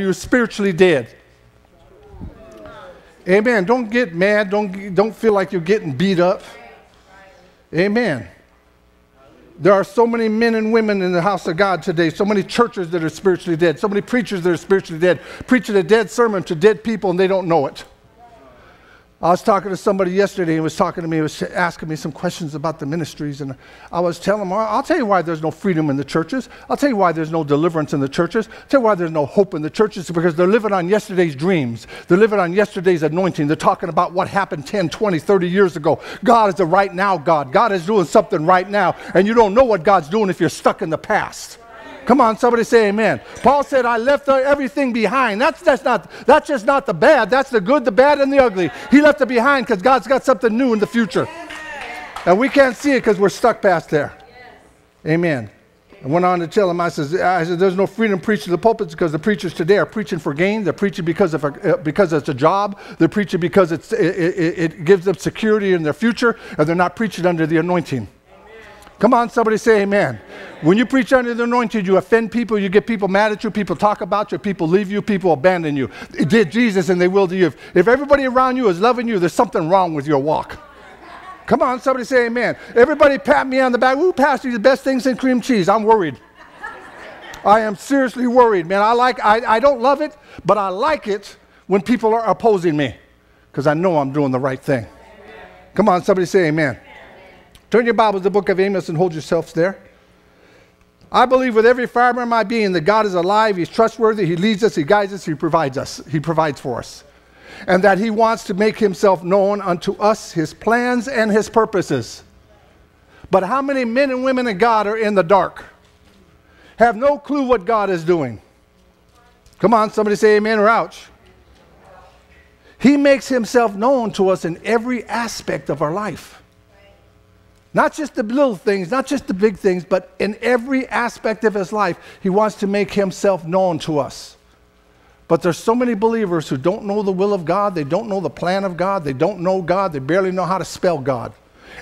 you're spiritually dead. Amen. Don't get mad. Don't, don't feel like you're getting beat up. Amen. There are so many men and women in the house of God today, so many churches that are spiritually dead, so many preachers that are spiritually dead, preaching a dead sermon to dead people and they don't know it. I was talking to somebody yesterday He was talking to me, was asking me some questions about the ministries, and I was telling him, I'll tell you why there's no freedom in the churches. I'll tell you why there's no deliverance in the churches. I'll tell you why there's no hope in the churches, because they're living on yesterday's dreams. They're living on yesterday's anointing. They're talking about what happened 10, 20, 30 years ago. God is a right now God. God is doing something right now, and you don't know what God's doing if you're stuck in the past. Come on, somebody say amen. Paul said, I left everything behind. That's, that's, not, that's just not the bad. That's the good, the bad, and the ugly. He left it behind because God's got something new in the future. And we can't see it because we're stuck past there. Amen. I went on to tell him, I, says, I said, there's no freedom preaching the pulpits because the preachers today are preaching for gain. They're preaching because, of a, uh, because it's a job. They're preaching because it's, it, it, it gives them security in their future, and they're not preaching under the anointing. Come on, somebody say amen. When you preach under the anointing, you offend people, you get people mad at you, people talk about you, people leave you, people abandon you. It did Jesus and they will to you. If, if everybody around you is loving you, there's something wrong with your walk. Come on, somebody say amen. Everybody pat me on the back. Ooh, Pastor, the best things in cream cheese. I'm worried. I am seriously worried, man. I like I, I don't love it, but I like it when people are opposing me because I know I'm doing the right thing. Come on, somebody say amen. Turn your Bible to the book of Amos and hold yourselves there. I believe with every fiber of my being that God is alive, He's trustworthy, He leads us, He guides us, He provides us, He provides for us. And that He wants to make Himself known unto us, His plans and His purposes. But how many men and women of God are in the dark? Have no clue what God is doing. Come on, somebody say amen or ouch. He makes Himself known to us in every aspect of our life. Not just the little things, not just the big things, but in every aspect of his life, he wants to make himself known to us. But there's so many believers who don't know the will of God, they don't know the plan of God, they don't know God, they barely know how to spell God.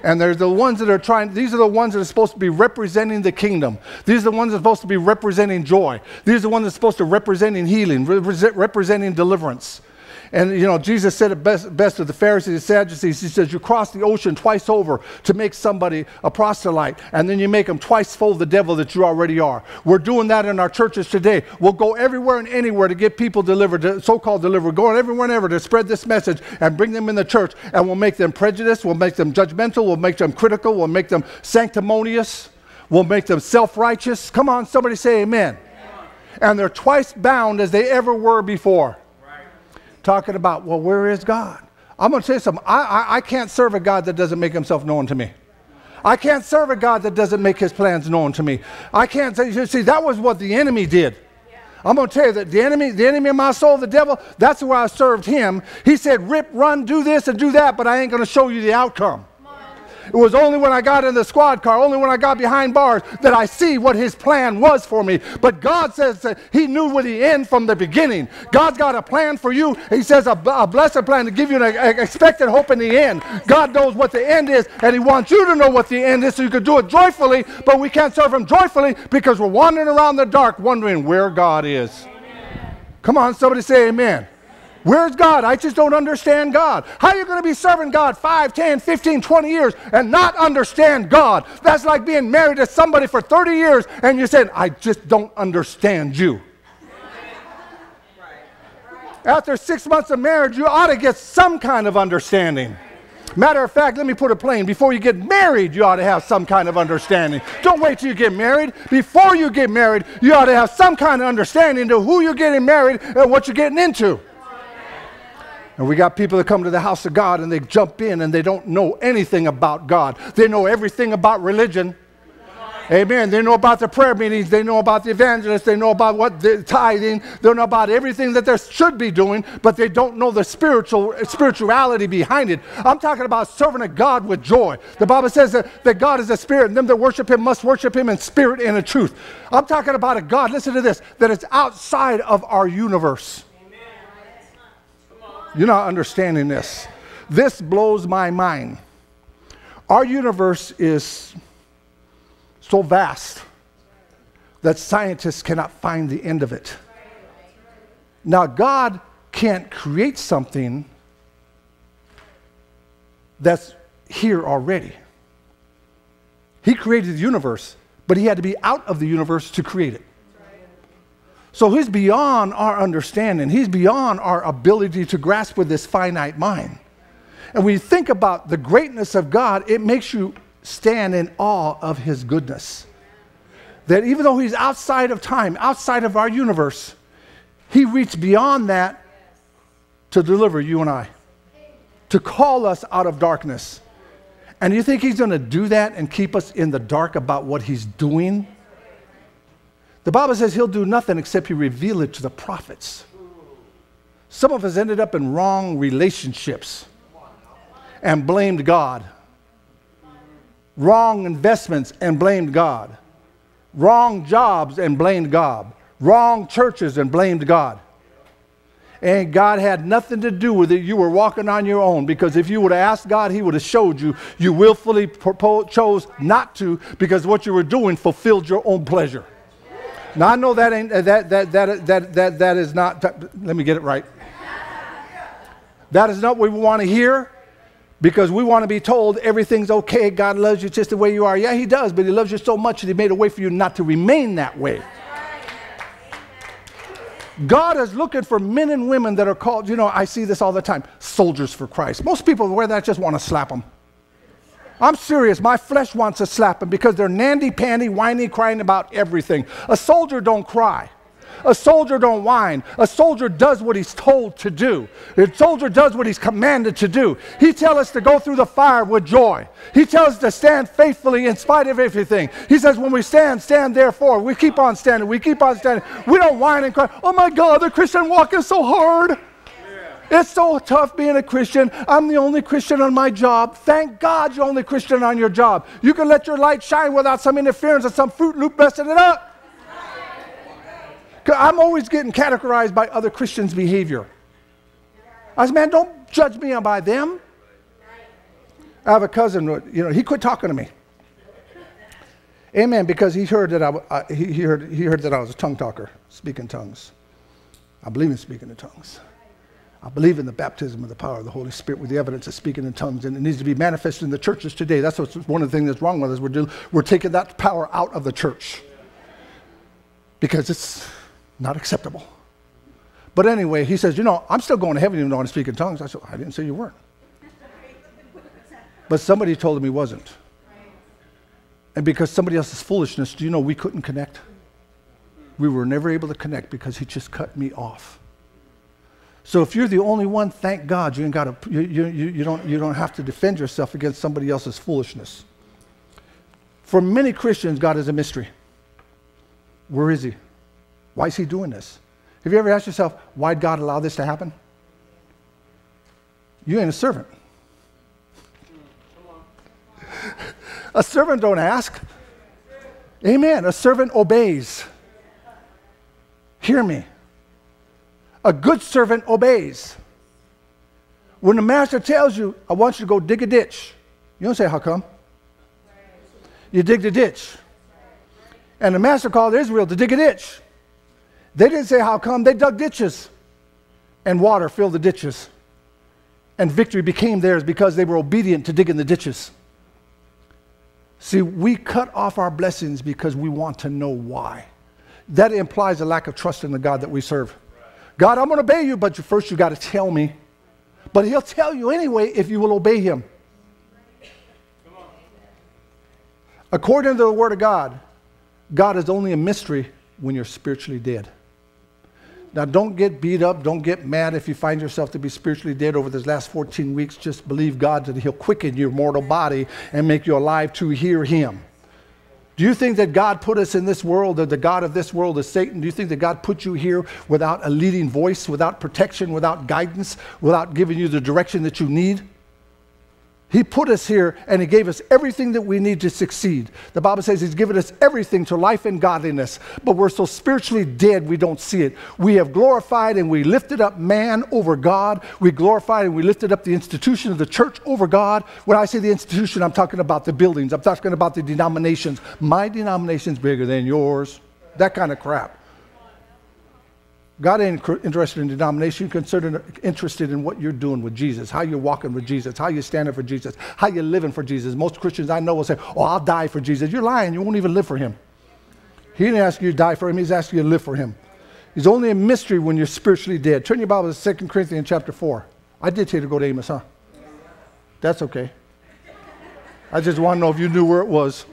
And there's the ones that are trying, these are the ones that are supposed to be representing the kingdom. These are the ones that are supposed to be representing joy. These are the ones that are supposed to representing healing, representing deliverance. And, you know, Jesus said it best, best to the Pharisees and Sadducees. He says, You cross the ocean twice over to make somebody a proselyte, and then you make them twice of the devil that you already are. We're doing that in our churches today. We'll go everywhere and anywhere to get people delivered, so called delivered. We're going everywhere and ever to spread this message and bring them in the church, and we'll make them prejudiced, we'll make them judgmental, we'll make them critical, we'll make them sanctimonious, we'll make them self righteous. Come on, somebody say amen. amen. And they're twice bound as they ever were before talking about, well, where is God? I'm going to tell you something. I, I, I can't serve a God that doesn't make himself known to me. I can't serve a God that doesn't make his plans known to me. I can't say, see, that was what the enemy did. I'm going to tell you that the enemy, the enemy of my soul, the devil, that's where I served him. He said, rip, run, do this and do that, but I ain't going to show you the outcome. It was only when I got in the squad car, only when I got behind bars, that I see what his plan was for me. But God says that he knew what the end from the beginning. God's got a plan for you. He says a, a blessed plan to give you an expected hope in the end. God knows what the end is, and he wants you to know what the end is so you can do it joyfully, but we can't serve him joyfully because we're wandering around the dark wondering where God is. Come on, somebody say amen. Where's God? I just don't understand God. How are you going to be serving God 5, 10, 15, 20 years and not understand God? That's like being married to somebody for 30 years and you're saying, I just don't understand you. After six months of marriage, you ought to get some kind of understanding. Matter of fact, let me put it plain. Before you get married, you ought to have some kind of understanding. Don't wait till you get married. Before you get married, you ought to have some kind of understanding to who you're getting married and what you're getting into. And we got people that come to the house of God and they jump in and they don't know anything about God. They know everything about religion. Amen. They know about the prayer meetings. They know about the evangelists. They know about what the tithing. They know about everything that they should be doing, but they don't know the spiritual spirituality behind it. I'm talking about serving a God with joy. The Bible says that, that God is a spirit, and them that worship him must worship him in spirit and in truth. I'm talking about a God, listen to this, that is outside of our universe. You're not understanding this. This blows my mind. Our universe is so vast that scientists cannot find the end of it. Now, God can't create something that's here already. He created the universe, but he had to be out of the universe to create it. So he's beyond our understanding. He's beyond our ability to grasp with this finite mind. And when you think about the greatness of God, it makes you stand in awe of his goodness. That even though he's outside of time, outside of our universe, he reached beyond that to deliver you and I, to call us out of darkness. And you think he's going to do that and keep us in the dark about what he's doing? The Bible says he'll do nothing except he reveal it to the prophets. Some of us ended up in wrong relationships and blamed God. Wrong investments and blamed God. Wrong jobs and blamed God. Wrong churches and blamed God. And God had nothing to do with it. You were walking on your own because if you would have asked God, He would have showed you. You willfully chose not to because what you were doing fulfilled your own pleasure. Now I know that ain't uh, that that that that that, that is not. Let me get it right. That is not what we want to hear because we want to be told everything's okay. God loves you just the way you are. Yeah, He does, but He loves you so much that He made a way for you not to remain that way. God is looking for men and women that are called, you know, I see this all the time soldiers for Christ. Most people wear that just want to slap them. I'm serious. My flesh wants to slap them because they're nandy pandy, whiny, crying about everything. A soldier don't cry. A soldier don't whine. A soldier does what he's told to do. A soldier does what he's commanded to do. He tells us to go through the fire with joy. He tells us to stand faithfully in spite of everything. He says, when we stand, stand therefore. We keep on standing. We keep on standing. We don't whine and cry, oh my God, the Christian walk is so hard. It's so tough being a Christian. I'm the only Christian on my job. Thank God you're the only Christian on your job. You can let your light shine without some interference of some Fruit Loop messing it up. I'm always getting categorized by other Christians' behavior. I said, man, don't judge me by them. I have a cousin, you know, he quit talking to me. Amen, because he heard that I, uh, he, heard, he heard that I was a tongue talker, speaking tongues. I believe in speaking in tongues. I believe in the baptism of the power of the Holy Spirit with the evidence of speaking in tongues, and it needs to be manifested in the churches today. That's what's one of the things that's wrong with us. We're, do, we're taking that power out of the church because it's not acceptable. But anyway, he says, You know, I'm still going to heaven even though I speak in tongues. I said, I didn't say you weren't. But somebody told him he wasn't. And because somebody else's foolishness, do you know we couldn't connect? We were never able to connect because he just cut me off. So if you're the only one, thank God you, ain't got you, you, you, don't, you don't have to defend yourself against somebody else's foolishness. For many Christians, God is a mystery. Where is he? Why is he doing this? Have you ever asked yourself, why did God allow this to happen? You ain't a servant. a servant don't ask. Amen. A servant obeys. Hear me. A good servant obeys. When the master tells you, I want you to go dig a ditch, you don't say, How come? You dig the ditch. And the master called Israel to dig a ditch. They didn't say how come, they dug ditches. And water filled the ditches. And victory became theirs because they were obedient to digging the ditches. See, we cut off our blessings because we want to know why. That implies a lack of trust in the God that we serve. God, I'm going to obey you, but first you got to tell me. But He'll tell you anyway if you will obey Him. According to the Word of God, God is only a mystery when you're spiritually dead. Now, don't get beat up. Don't get mad if you find yourself to be spiritually dead over this last 14 weeks. Just believe God that He'll quicken your mortal body and make you alive to hear Him. Do you think that God put us in this world, that the God of this world is Satan? Do you think that God put you here without a leading voice, without protection, without guidance, without giving you the direction that you need? He put us here and He gave us everything that we need to succeed. The Bible says He's given us everything to life and godliness, but we're so spiritually dead we don't see it. We have glorified and we lifted up man over God. We glorified and we lifted up the institution of the church over God. When I say the institution, I'm talking about the buildings, I'm talking about the denominations. My denomination's bigger than yours. That kind of crap. God ain't interested in denomination. You're interested in what you're doing with Jesus, how you're walking with Jesus, how you're standing for Jesus, how you're living for Jesus. Most Christians I know will say, Oh, I'll die for Jesus. You're lying. You won't even live for him. He didn't ask you to die for him, he's asking you to live for him. He's only a mystery when you're spiritually dead. Turn your Bible to 2 Corinthians chapter 4. I did tell you to go to Amos, huh? That's okay. I just want to know if you knew where it was.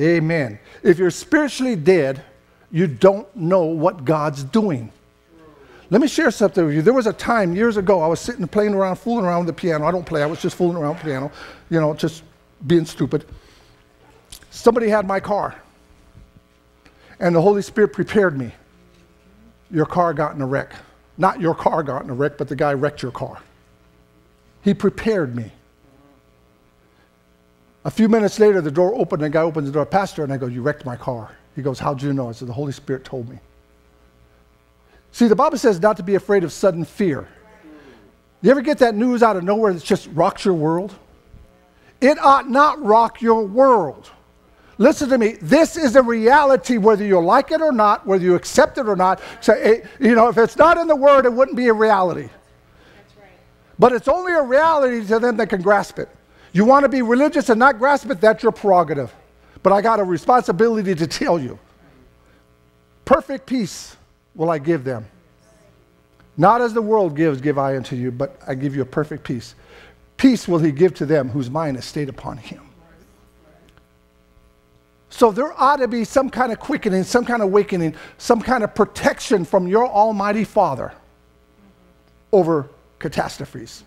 Amen. If you're spiritually dead, you don't know what God's doing. Let me share something with you. There was a time years ago I was sitting playing around, fooling around with the piano. I don't play, I was just fooling around with the piano, you know, just being stupid. Somebody had my car, and the Holy Spirit prepared me. Your car got in a wreck. Not your car got in a wreck, but the guy wrecked your car. He prepared me. A few minutes later, the door opened, and the guy opens the door, Pastor, and I go, You wrecked my car. He goes, How'd you know? I said, The Holy Spirit told me. See, the Bible says not to be afraid of sudden fear. You ever get that news out of nowhere that just rocks your world? It ought not rock your world. Listen to me. This is a reality, whether you like it or not, whether you accept it or not. So, it, you know, if it's not in the Word, it wouldn't be a reality. Right. But it's only a reality to them that can grasp it. You want to be religious and not grasp it, that's your prerogative. But I got a responsibility to tell you. Perfect peace will I give them. Not as the world gives, give I unto you, but I give you a perfect peace. Peace will he give to them whose mind is stayed upon him. So there ought to be some kind of quickening, some kind of awakening, some kind of protection from your Almighty Father over catastrophes.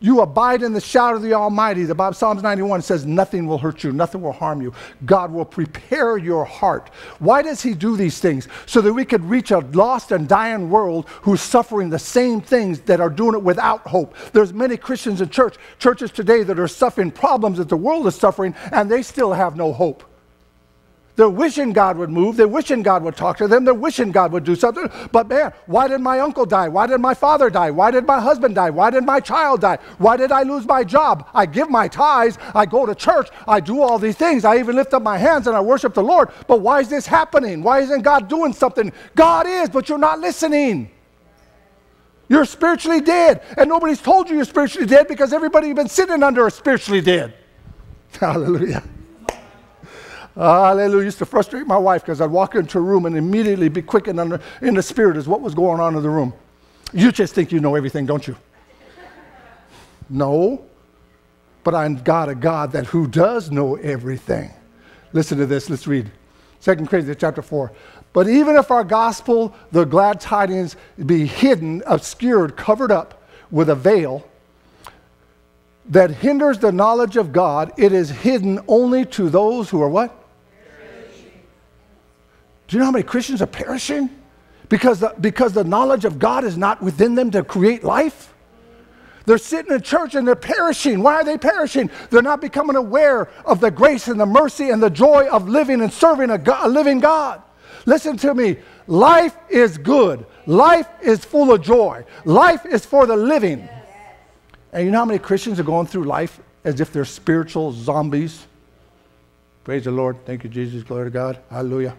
You abide in the shadow of the Almighty. The Bible, Psalms 91 says, Nothing will hurt you, nothing will harm you. God will prepare your heart. Why does He do these things? So that we could reach a lost and dying world who's suffering the same things that are doing it without hope. There's many Christians in church, churches today that are suffering problems that the world is suffering, and they still have no hope. They're wishing God would move. They're wishing God would talk to them. They're wishing God would do something. But man, why did my uncle die? Why did my father die? Why did my husband die? Why did my child die? Why did I lose my job? I give my tithes. I go to church. I do all these things. I even lift up my hands and I worship the Lord. But why is this happening? Why isn't God doing something? God is, but you're not listening. You're spiritually dead. And nobody's told you you're spiritually dead because everybody you've been sitting under is spiritually dead. Hallelujah. Uh, hallelujah. Used to frustrate my wife because I'd walk into a room and immediately be quickened under, in the spirit as what was going on in the room. You just think you know everything, don't you? No. But I'm God, a God that who does know everything. Listen to this. Let's read. 2 Corinthians chapter 4. But even if our gospel, the glad tidings, be hidden, obscured, covered up with a veil, that hinders the knowledge of God, it is hidden only to those who are what? Do you know how many Christians are perishing? Because the, because the knowledge of God is not within them to create life? They're sitting in church and they're perishing. Why are they perishing? They're not becoming aware of the grace and the mercy and the joy of living and serving a, God, a living God. Listen to me. Life is good. Life is full of joy. Life is for the living. And you know how many Christians are going through life as if they're spiritual zombies? Praise the Lord. Thank you, Jesus. Glory to God. Hallelujah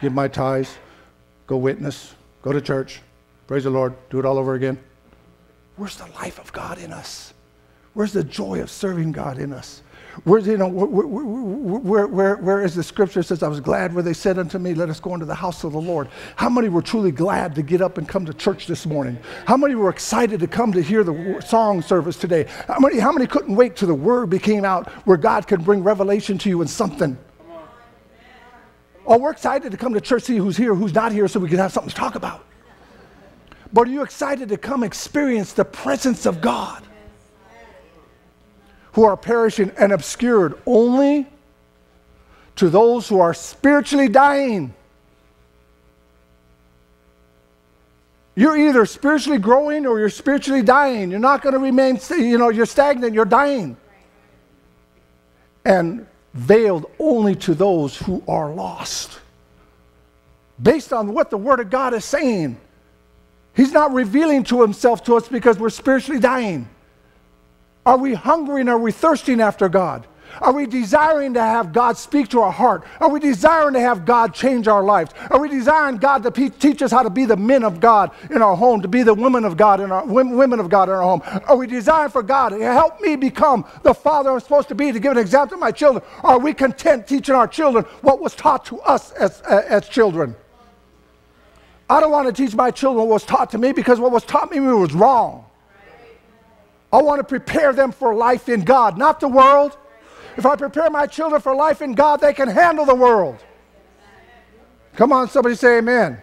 give my tithes, go witness, go to church, praise the Lord, do it all over again. Where's the life of God in us? Where's the joy of serving God in us? Where's, you know, where, where, where, where is the scripture says, I was glad where they said unto me, let us go into the house of the Lord. How many were truly glad to get up and come to church this morning? How many were excited to come to hear the song service today? How many, how many couldn't wait till the word became out where God could bring revelation to you in something? Oh, we're excited to come to church, see who's here, who's not here, so we can have something to talk about. But are you excited to come experience the presence of God? Who are perishing and obscured only to those who are spiritually dying. You're either spiritually growing or you're spiritually dying. You're not going to remain, you know, you're stagnant, you're dying. And veiled only to those who are lost. Based on what the Word of God is saying, He's not revealing to Himself to us because we're spiritually dying. Are we hungering? Are we thirsting after God? Are we desiring to have God speak to our heart? Are we desiring to have God change our lives? Are we desiring God to pe- teach us how to be the men of God in our home, to be the women of God in our women of God in our home? Are we desiring for God to help me become the father I'm supposed to be, to give an example to my children? Are we content teaching our children what was taught to us as, as children? I don't want to teach my children what was taught to me because what was taught me was wrong. I want to prepare them for life in God, not the world. If I prepare my children for life in God, they can handle the world. Come on, somebody say amen.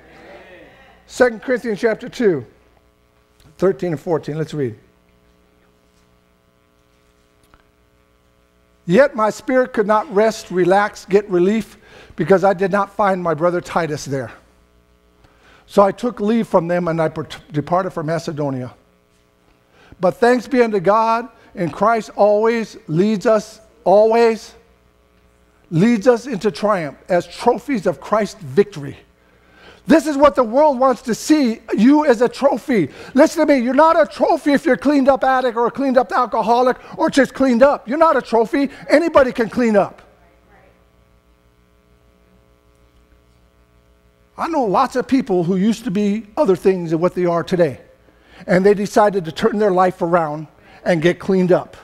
Second Corinthians chapter 2, 13 and 14. Let's read. Yet my spirit could not rest, relax, get relief, because I did not find my brother Titus there. So I took leave from them and I departed for Macedonia. But thanks be unto God, in Christ always leads us, always leads us into triumph as trophies of Christ's victory. This is what the world wants to see you as a trophy. Listen to me, you're not a trophy if you're a cleaned up addict or a cleaned up alcoholic or just cleaned up. You're not a trophy. Anybody can clean up. I know lots of people who used to be other things than what they are today and they decided to turn their life around and get cleaned up.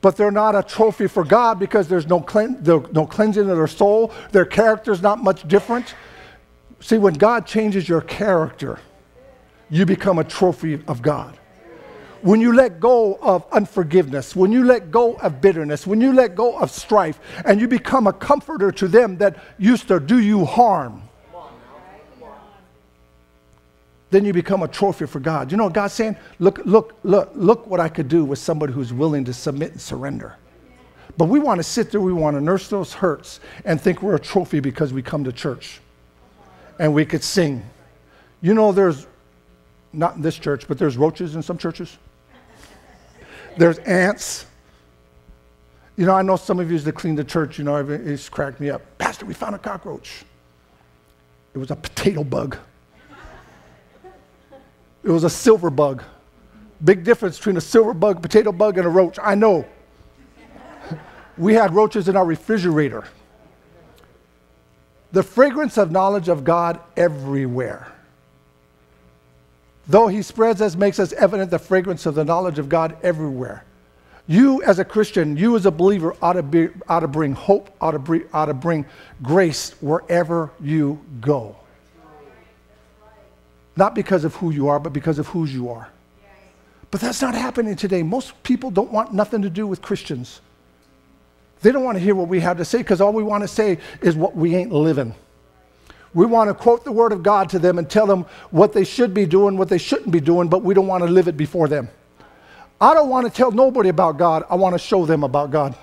But they're not a trophy for God because there's no, clean, no cleansing of their soul. Their character's not much different. See, when God changes your character, you become a trophy of God. When you let go of unforgiveness, when you let go of bitterness, when you let go of strife, and you become a comforter to them that used to do you harm, then you become a trophy for God. You know what God's saying? Look, look, look, look what I could do with somebody who's willing to submit and surrender. But we want to sit there, we want to nurse those hurts and think we're a trophy because we come to church and we could sing. You know, there's, not in this church, but there's roaches in some churches. There's ants. You know, I know some of you that clean the church, you know, it's cracked me up. Pastor, we found a cockroach. It was a potato bug. It was a silver bug. Big difference between a silver bug, potato bug, and a roach. I know. we had roaches in our refrigerator. The fragrance of knowledge of God everywhere. Though he spreads us, makes us evident the fragrance of the knowledge of God everywhere. You, as a Christian, you, as a believer, ought to, be, ought to bring hope, ought to bring, ought to bring grace wherever you go. Not because of who you are, but because of whose you are. But that's not happening today. Most people don't want nothing to do with Christians. They don't want to hear what we have to say because all we want to say is what we ain't living. We want to quote the Word of God to them and tell them what they should be doing, what they shouldn't be doing, but we don't want to live it before them. I don't want to tell nobody about God. I want to show them about God.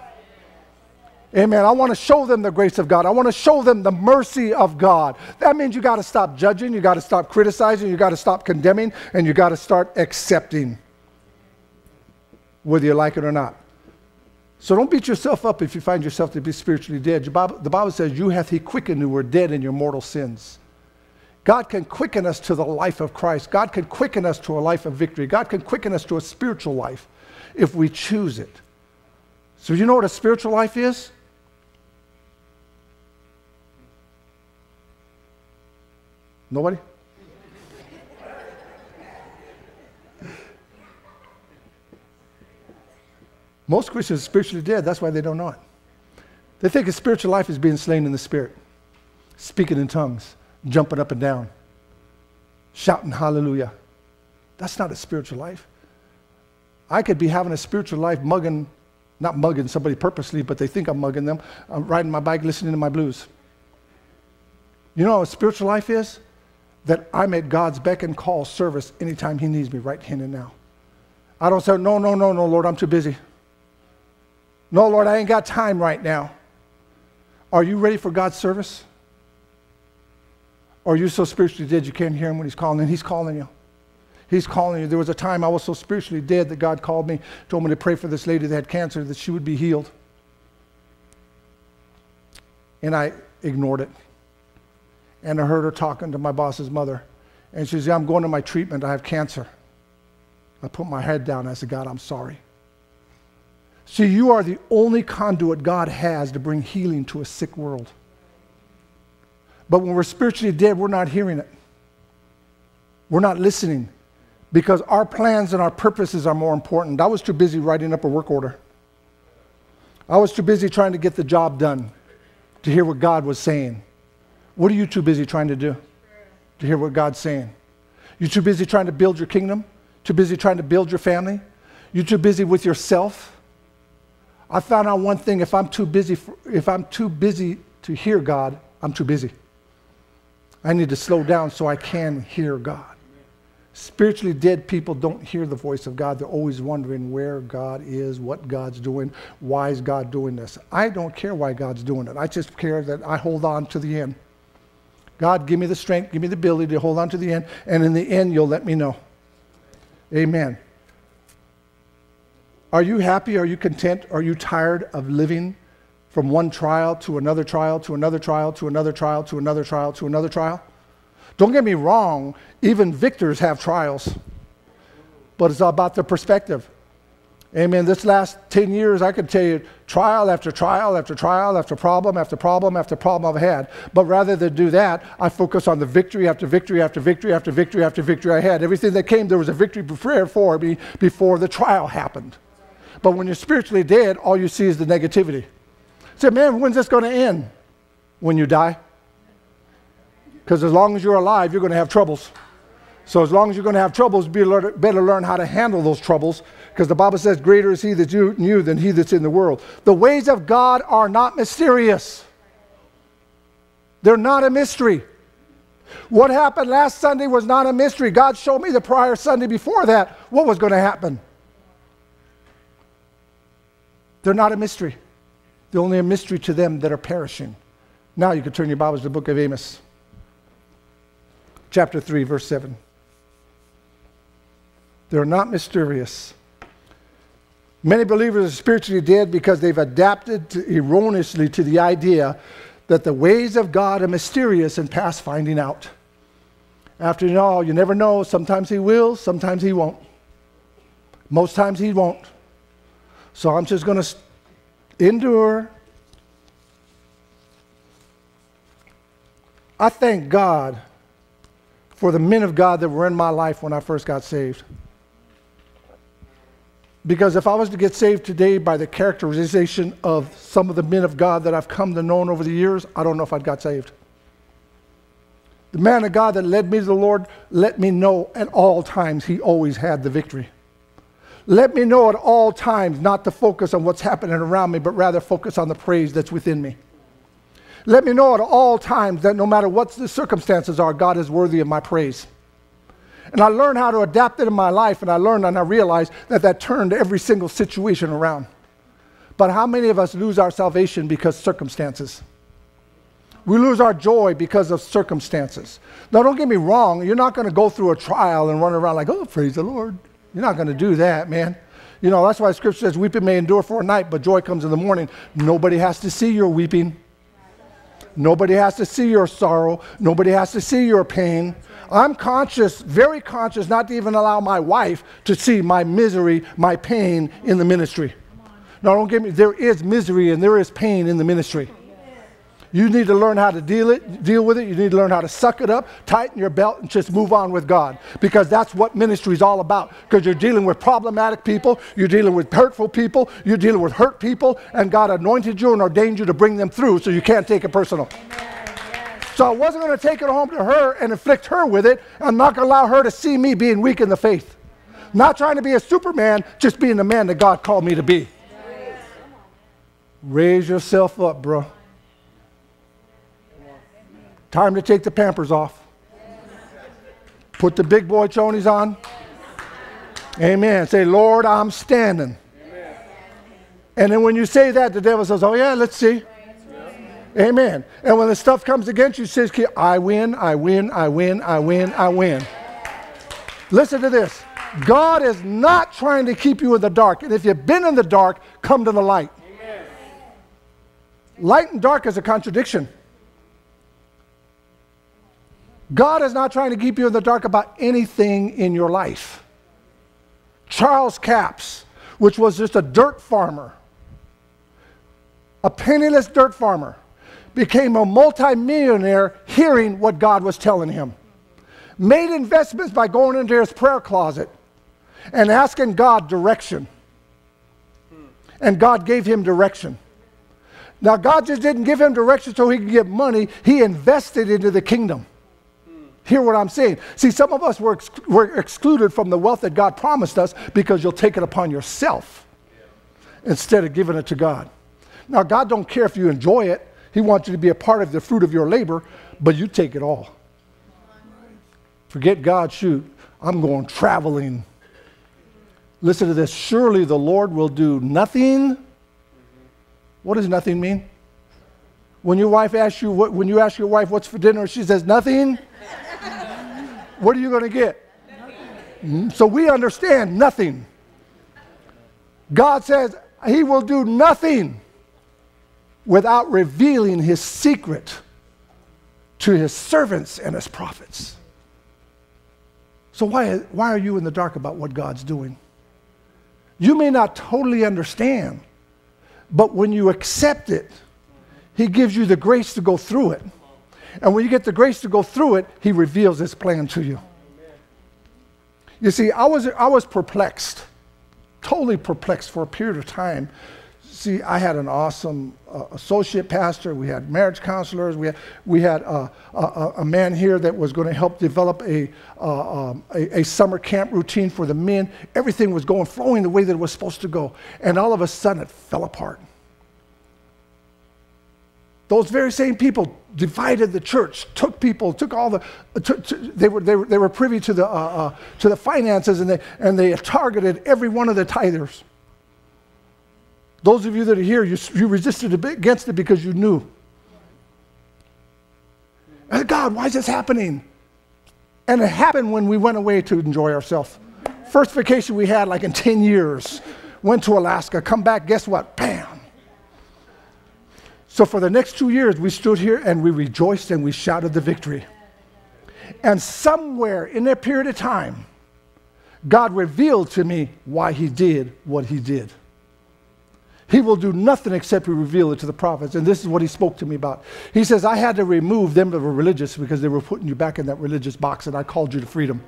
Amen. I want to show them the grace of God. I want to show them the mercy of God. That means you got to stop judging, you got to stop criticizing, you got to stop condemning, and you got to start accepting, whether you like it or not. So don't beat yourself up if you find yourself to be spiritually dead. The Bible says, You hath he quickened who were dead in your mortal sins. God can quicken us to the life of Christ. God can quicken us to a life of victory. God can quicken us to a spiritual life if we choose it. So, you know what a spiritual life is? Nobody? Most Christians are spiritually dead. That's why they don't know it. They think a spiritual life is being slain in the spirit, speaking in tongues, jumping up and down, shouting hallelujah. That's not a spiritual life. I could be having a spiritual life mugging, not mugging somebody purposely, but they think I'm mugging them. I'm riding my bike listening to my blues. You know what a spiritual life is? That I'm at God's beck and call service anytime He needs me, right here and now. I don't say, no, no, no, no, Lord, I'm too busy. No, Lord, I ain't got time right now. Are you ready for God's service? Or are you so spiritually dead you can't hear Him when He's calling? And He's calling you. He's calling you. There was a time I was so spiritually dead that God called me, told me to pray for this lady that had cancer, that she would be healed. And I ignored it and I heard her talking to my boss's mother. And she said, I'm going to my treatment. I have cancer. I put my head down. I said, God, I'm sorry. See, you are the only conduit God has to bring healing to a sick world. But when we're spiritually dead, we're not hearing it. We're not listening because our plans and our purposes are more important. I was too busy writing up a work order. I was too busy trying to get the job done to hear what God was saying. What are you too busy trying to do to hear what God's saying? You're too busy trying to build your kingdom? Too busy trying to build your family? you're too busy with yourself? I found out one thing if I'm too busy for, if I'm too busy to hear God, I'm too busy. I need to slow down so I can hear God. Spiritually dead people don't hear the voice of God. They're always wondering where God is, what God's doing, why is God doing this. I don't care why God's doing it. I just care that I hold on to the end. God, give me the strength, give me the ability to hold on to the end, and in the end, you'll let me know. Amen. Are you happy? Are you content? Are you tired of living from one trial to another trial to another trial to another trial to another trial to another trial? Don't get me wrong, even victors have trials, but it's about the perspective. Amen. This last 10 years, I could tell you trial after trial after trial after problem after problem after problem I've had. But rather than do that, I focus on the victory after victory after victory after victory after victory I had. Everything that came, there was a victory prayer for me before the trial happened. But when you're spiritually dead, all you see is the negativity. Say, man, when's this going to end? When you die. Because as long as you're alive, you're going to have troubles. So as long as you're going to have troubles, be better learn how to handle those troubles because the Bible says, Greater is he that's you, you than he that's in the world. The ways of God are not mysterious, they're not a mystery. What happened last Sunday was not a mystery. God showed me the prior Sunday before that what was going to happen. They're not a mystery. They're only a mystery to them that are perishing. Now you can turn your Bibles to the book of Amos, chapter 3, verse 7. They're not mysterious. Many believers are spiritually dead because they've adapted to, erroneously to the idea that the ways of God are mysterious and past finding out. After all, you never know. Sometimes He will, sometimes He won't. Most times He won't. So I'm just going to endure. I thank God for the men of God that were in my life when I first got saved. Because if I was to get saved today by the characterization of some of the men of God that I've come to know over the years, I don't know if I'd got saved. The man of God that led me to the Lord let me know at all times he always had the victory. Let me know at all times not to focus on what's happening around me, but rather focus on the praise that's within me. Let me know at all times that no matter what the circumstances are, God is worthy of my praise. And I learned how to adapt it in my life, and I learned and I realized that that turned every single situation around. But how many of us lose our salvation because circumstances? We lose our joy because of circumstances. Now, don't get me wrong, you're not going to go through a trial and run around like, oh, praise the Lord. You're not going to do that, man. You know, that's why scripture says, weeping may endure for a night, but joy comes in the morning. Nobody has to see your weeping. Nobody has to see your sorrow. Nobody has to see your pain. I'm conscious, very conscious, not to even allow my wife to see my misery, my pain in the ministry. No, don't get me, there is misery and there is pain in the ministry. You need to learn how to deal it, deal with it. You need to learn how to suck it up, tighten your belt, and just move on with God. Because that's what ministry is all about. Because you're dealing with problematic people, you're dealing with hurtful people, you're dealing with hurt people, and God anointed you and ordained you to bring them through, so you can't take it personal. So I wasn't going to take it home to her and inflict her with it. I'm not going to allow her to see me being weak in the faith. Not trying to be a superman, just being the man that God called me to be. Raise yourself up, bro. Time to take the pampers off. Put the big boy chonies on. Amen. Say, Lord, I'm standing. And then when you say that, the devil says, Oh, yeah, let's see. Amen. And when the stuff comes against you, says, I win, I win, I win, I win, I win. Listen to this. God is not trying to keep you in the dark. And if you've been in the dark, come to the light. Amen. Light and dark is a contradiction. God is not trying to keep you in the dark about anything in your life. Charles Capps which was just a dirt farmer, a penniless dirt farmer, became a multimillionaire hearing what God was telling him. Made investments by going into his prayer closet and asking God direction. And God gave him direction. Now, God just didn't give him direction so he could get money, he invested into the kingdom. Hear what I'm saying. See, some of us were, ex- were excluded from the wealth that God promised us because you'll take it upon yourself instead of giving it to God. Now, God don't care if you enjoy it. He wants you to be a part of the fruit of your labor, but you take it all. Forget God, shoot, I'm going traveling. Listen to this. Surely the Lord will do nothing. What does nothing mean? When your wife asks you, what, when you ask your wife what's for dinner, she says nothing. what are you going to get? Mm, So we understand nothing. God says He will do nothing without revealing His secret to His servants and His prophets. So why, why are you in the dark about what God's doing? You may not totally understand, but when you accept it, He gives you the grace to go through it. And when you get the grace to go through it, He reveals His plan to you. You see, I was, I was perplexed, totally perplexed for a period of time. See, I had an awesome uh, associate pastor. We had marriage counselors. We had, we had uh, a, a man here that was going to help develop a, uh, um, a, a summer camp routine for the men. Everything was going, flowing the way that it was supposed to go. And all of a sudden, it fell apart. Those very same people divided the church, took people, took all the, to, they, were, they, were, they were privy to the, uh, uh, to the finances and they, and they targeted every one of the tithers. Those of you that are here, you, you resisted against it because you knew. And God, why is this happening? And it happened when we went away to enjoy ourselves. First vacation we had, like in 10 years, went to Alaska, come back, guess what? Bam. So for the next two years, we stood here and we rejoiced and we shouted the victory. And somewhere in that period of time, God revealed to me why he did what he did. He will do nothing except he reveal it to the prophets. And this is what he spoke to me about. He says, I had to remove them that were religious because they were putting you back in that religious box, and I called you to freedom.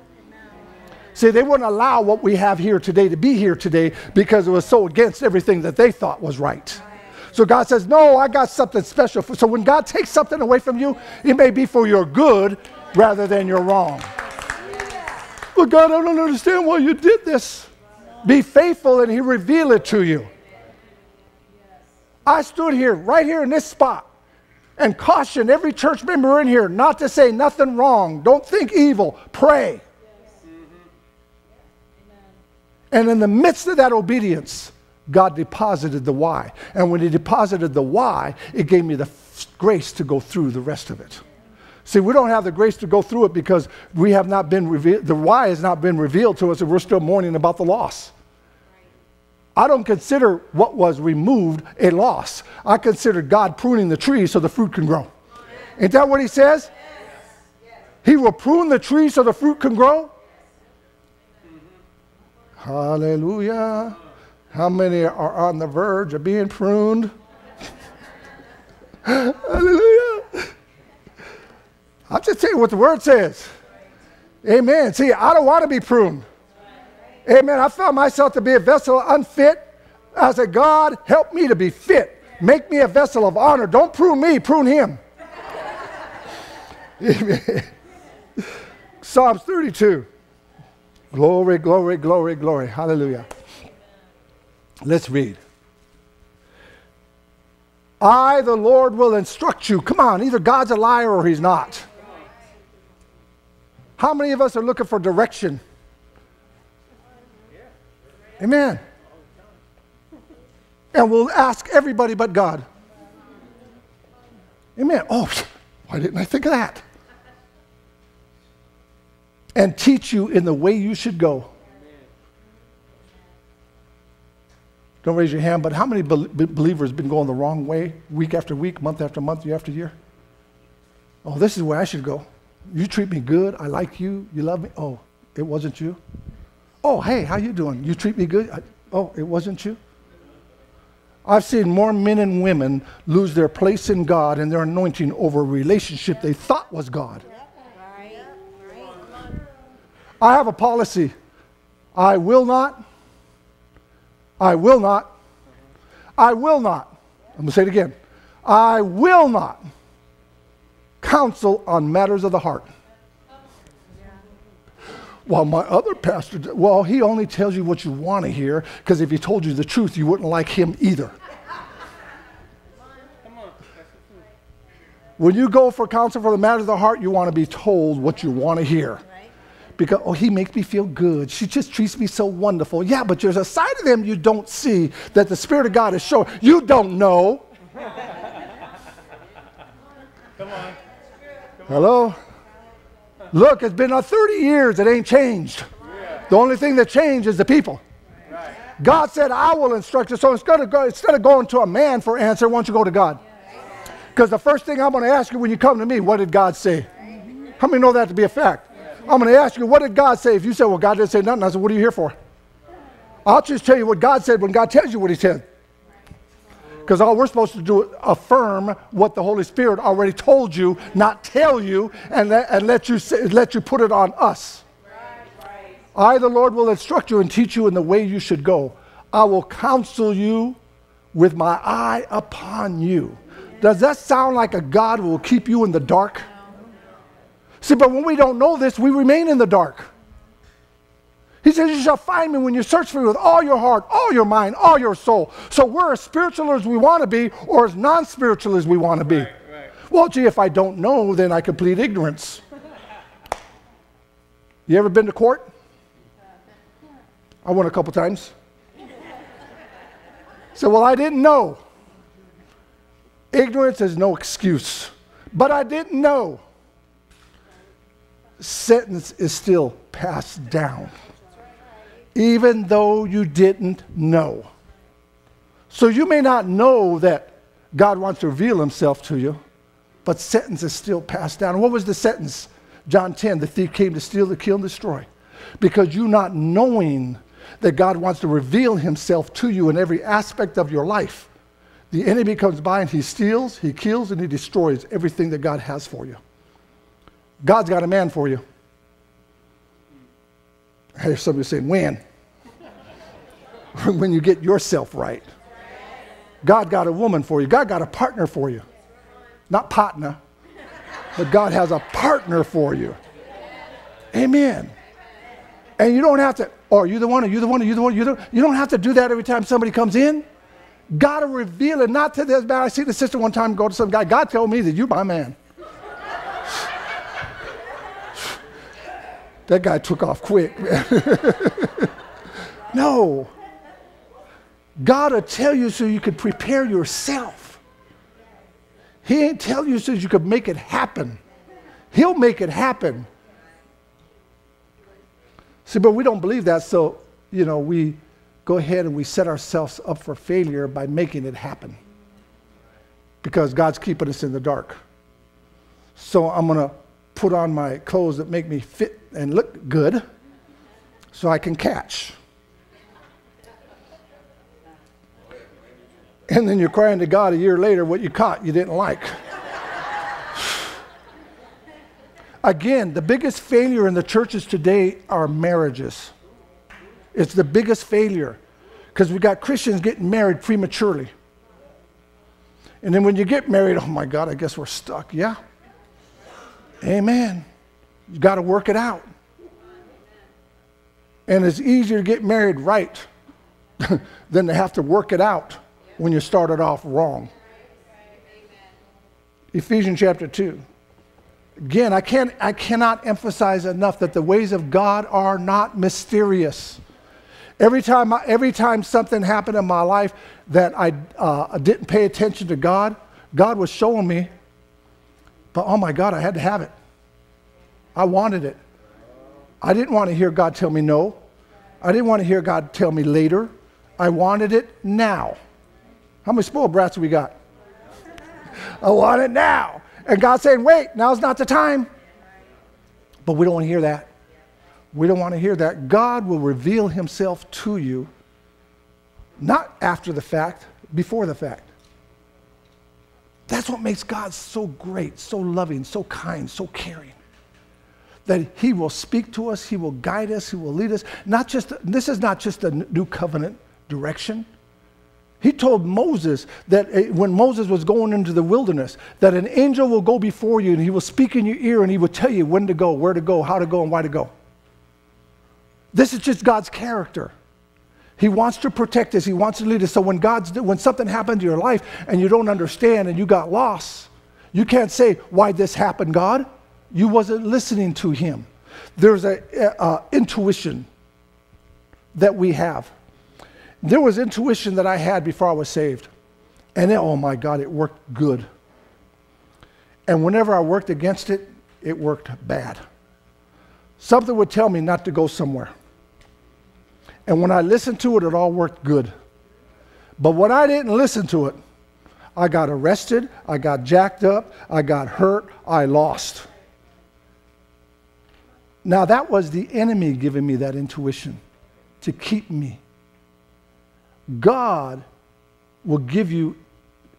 See, they wouldn't allow what we have here today to be here today because it was so against everything that they thought was right. So God says, No, I got something special. For, so when God takes something away from you, it may be for your good rather than your wrong. Well, God, I don't understand why you did this. Be faithful and He reveal it to you. I stood here, right here in this spot, and cautioned every church member in here not to say nothing wrong. Don't think evil. Pray. And in the midst of that obedience, God deposited the why. And when He deposited the why, it gave me the grace to go through the rest of it. See, we don't have the grace to go through it because we have not been revealed, the why has not been revealed to us, and we're still mourning about the loss. I don't consider what was removed a loss. I consider God pruning the tree so the fruit can grow. Ain't that what He says? He will prune the tree so the fruit can grow. Hallelujah. How many are on the verge of being pruned? Hallelujah. I'll just tell you what the word says. Amen. See, I don't want to be pruned. Amen. I found myself to be a vessel unfit. I said, God, help me to be fit. Make me a vessel of honor. Don't prune me, prune him. Psalms 32. Glory, glory, glory, glory. Hallelujah. Let's read. I, the Lord, will instruct you. Come on, either God's a liar or he's not. How many of us are looking for direction? Amen. And we'll ask everybody but God. Amen. Oh, why didn't I think of that? And teach you in the way you should go. Don't raise your hand, but how many be- believers been going the wrong way week after week, month after month, year after year? Oh, this is where I should go. You treat me good. I like you. You love me. Oh, it wasn't you. Oh, hey, how you doing? You treat me good. I, Oh, it wasn't you? I've seen more men and women lose their place in God and their anointing over a relationship they thought was God. I have a policy. I will not. I will not. I will not. I'm going to say it again. I will not counsel on matters of the heart. Well, my other pastor, well, he only tells you what you want to hear because if he told you the truth, you wouldn't like him either. When you go for counsel for the matters of the heart, you want to be told what you want to hear. Because, oh, he makes me feel good. She just treats me so wonderful. Yeah, but there's a side of them you don't see that the Spirit of God is showing. You don't know. Come on. Hello? Look, it's been 30 years, it ain't changed. The only thing that changed is the people. God said, I will instruct you. So instead of, go, instead of going to a man for answer, why don't you go to God? Because the first thing I'm going to ask you when you come to me, what did God say? How many know that to be a fact? I'm going to ask you, what did God say? If you say, well, God didn't say nothing, I said, what are you here for? I'll just tell you what God said when God tells you what He said. Because all we're supposed to do is affirm what the Holy Spirit already told you, not tell you, and let, and let, you, let you put it on us. I, the Lord, will instruct you and teach you in the way you should go. I will counsel you with my eye upon you. Does that sound like a God who will keep you in the dark? See, but when we don't know this, we remain in the dark. He says, You shall find me when you search for me with all your heart, all your mind, all your soul. So we're as spiritual as we want to be or as non spiritual as we want to be. Right, right. Well, gee, if I don't know, then I could plead ignorance. you ever been to court? I went a couple times. So, well, I didn't know. Ignorance is no excuse. But I didn't know. Sentence is still passed down even though you didn't know. So you may not know that God wants to reveal himself to you, but sentence is still passed down. what was the sentence? John 10, the thief came to steal, to kill, and destroy. Because you not knowing that God wants to reveal himself to you in every aspect of your life, the enemy comes by and he steals, he kills, and he destroys everything that God has for you. God's got a man for you. I hear somebody saying, when? when you get yourself right. God got a woman for you. God got a partner for you. Not partner, but God has a partner for you. Amen. And you don't have to, or oh, you the one, or you the one, or you the one, you don't, you don't have to do that every time somebody comes in. God will reveal it, not to this man. I see the sister one time go to some guy. God told me that you're my man. that guy took off quick. no. God will tell you so you could prepare yourself. He ain't tell you so you could make it happen. He'll make it happen. See, but we don't believe that, so, you know, we go ahead and we set ourselves up for failure by making it happen. Because God's keeping us in the dark. So I'm going to put on my clothes that make me fit and look good so I can catch. And then you're crying to God a year later what you caught you didn't like. Again, the biggest failure in the churches today are marriages. It's the biggest failure because we got Christians getting married prematurely. And then when you get married, oh my God, I guess we're stuck. Yeah. Amen. You got to work it out. And it's easier to get married right than to have to work it out when you started off wrong. Ephesians chapter 2. Again, I, can't, I cannot emphasize enough that the ways of God are not mysterious. Every time, I, every time something happened in my life that I uh, didn't pay attention to God, God was showing me, but oh my God, I had to have it. I wanted it. I didn't want to hear God tell me no. I didn't want to hear God tell me later. I wanted it now. How many spoiled brats we got? I want it now. And God's saying, wait, now's not the time. But we don't want to hear that. We don't want to hear that. God will reveal himself to you Not after the fact, before the fact. That's what makes God so great, so loving, so kind, so caring. That He will speak to us, He will guide us, He will lead us. Not just, this is not just a new covenant direction. He told Moses that eh, when Moses was going into the wilderness, that an angel will go before you and he will speak in your ear and he will tell you when to go, where to go, how to go, and why to go. This is just God's character. He wants to protect us. He wants to lead us. So when God's when something happened to your life and you don't understand and you got lost, you can't say why this happened, God. You wasn't listening to Him. There's a, a, a intuition that we have. There was intuition that I had before I was saved, and oh my God, it worked good. And whenever I worked against it, it worked bad. Something would tell me not to go somewhere. And when I listened to it, it all worked good. But when I didn't listen to it, I got arrested, I got jacked up, I got hurt, I lost. Now, that was the enemy giving me that intuition to keep me. God will give you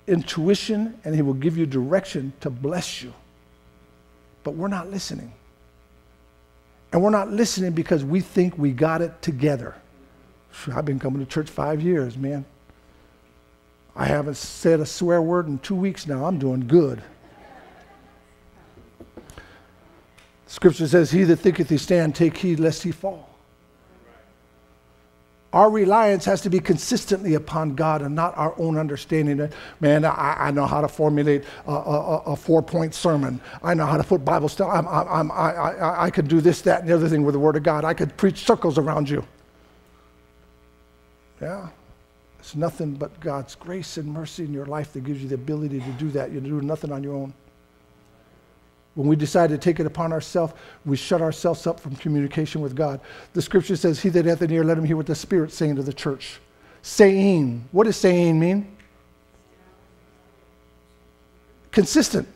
intuition and He will give you direction to bless you. But we're not listening. And we're not listening because we think we got it together. I've been coming to church five years, man. I haven't said a swear word in two weeks now. I'm doing good. Scripture says, He that thinketh he stand, take heed lest he fall. Our reliance has to be consistently upon God and not our own understanding. Man, I, I know how to formulate a, a, a four point sermon. I know how to put Bible stuff. I'm, I'm, I, I, I could do this, that, and the other thing with the Word of God. I could preach circles around you. Yeah. It's nothing but God's grace and mercy in your life that gives you the ability to do that. You do nothing on your own. When we decide to take it upon ourselves, we shut ourselves up from communication with God. The scripture says, He that hath an ear, let him hear what the Spirit saying to the church. Saying. What does saying mean? Consistent.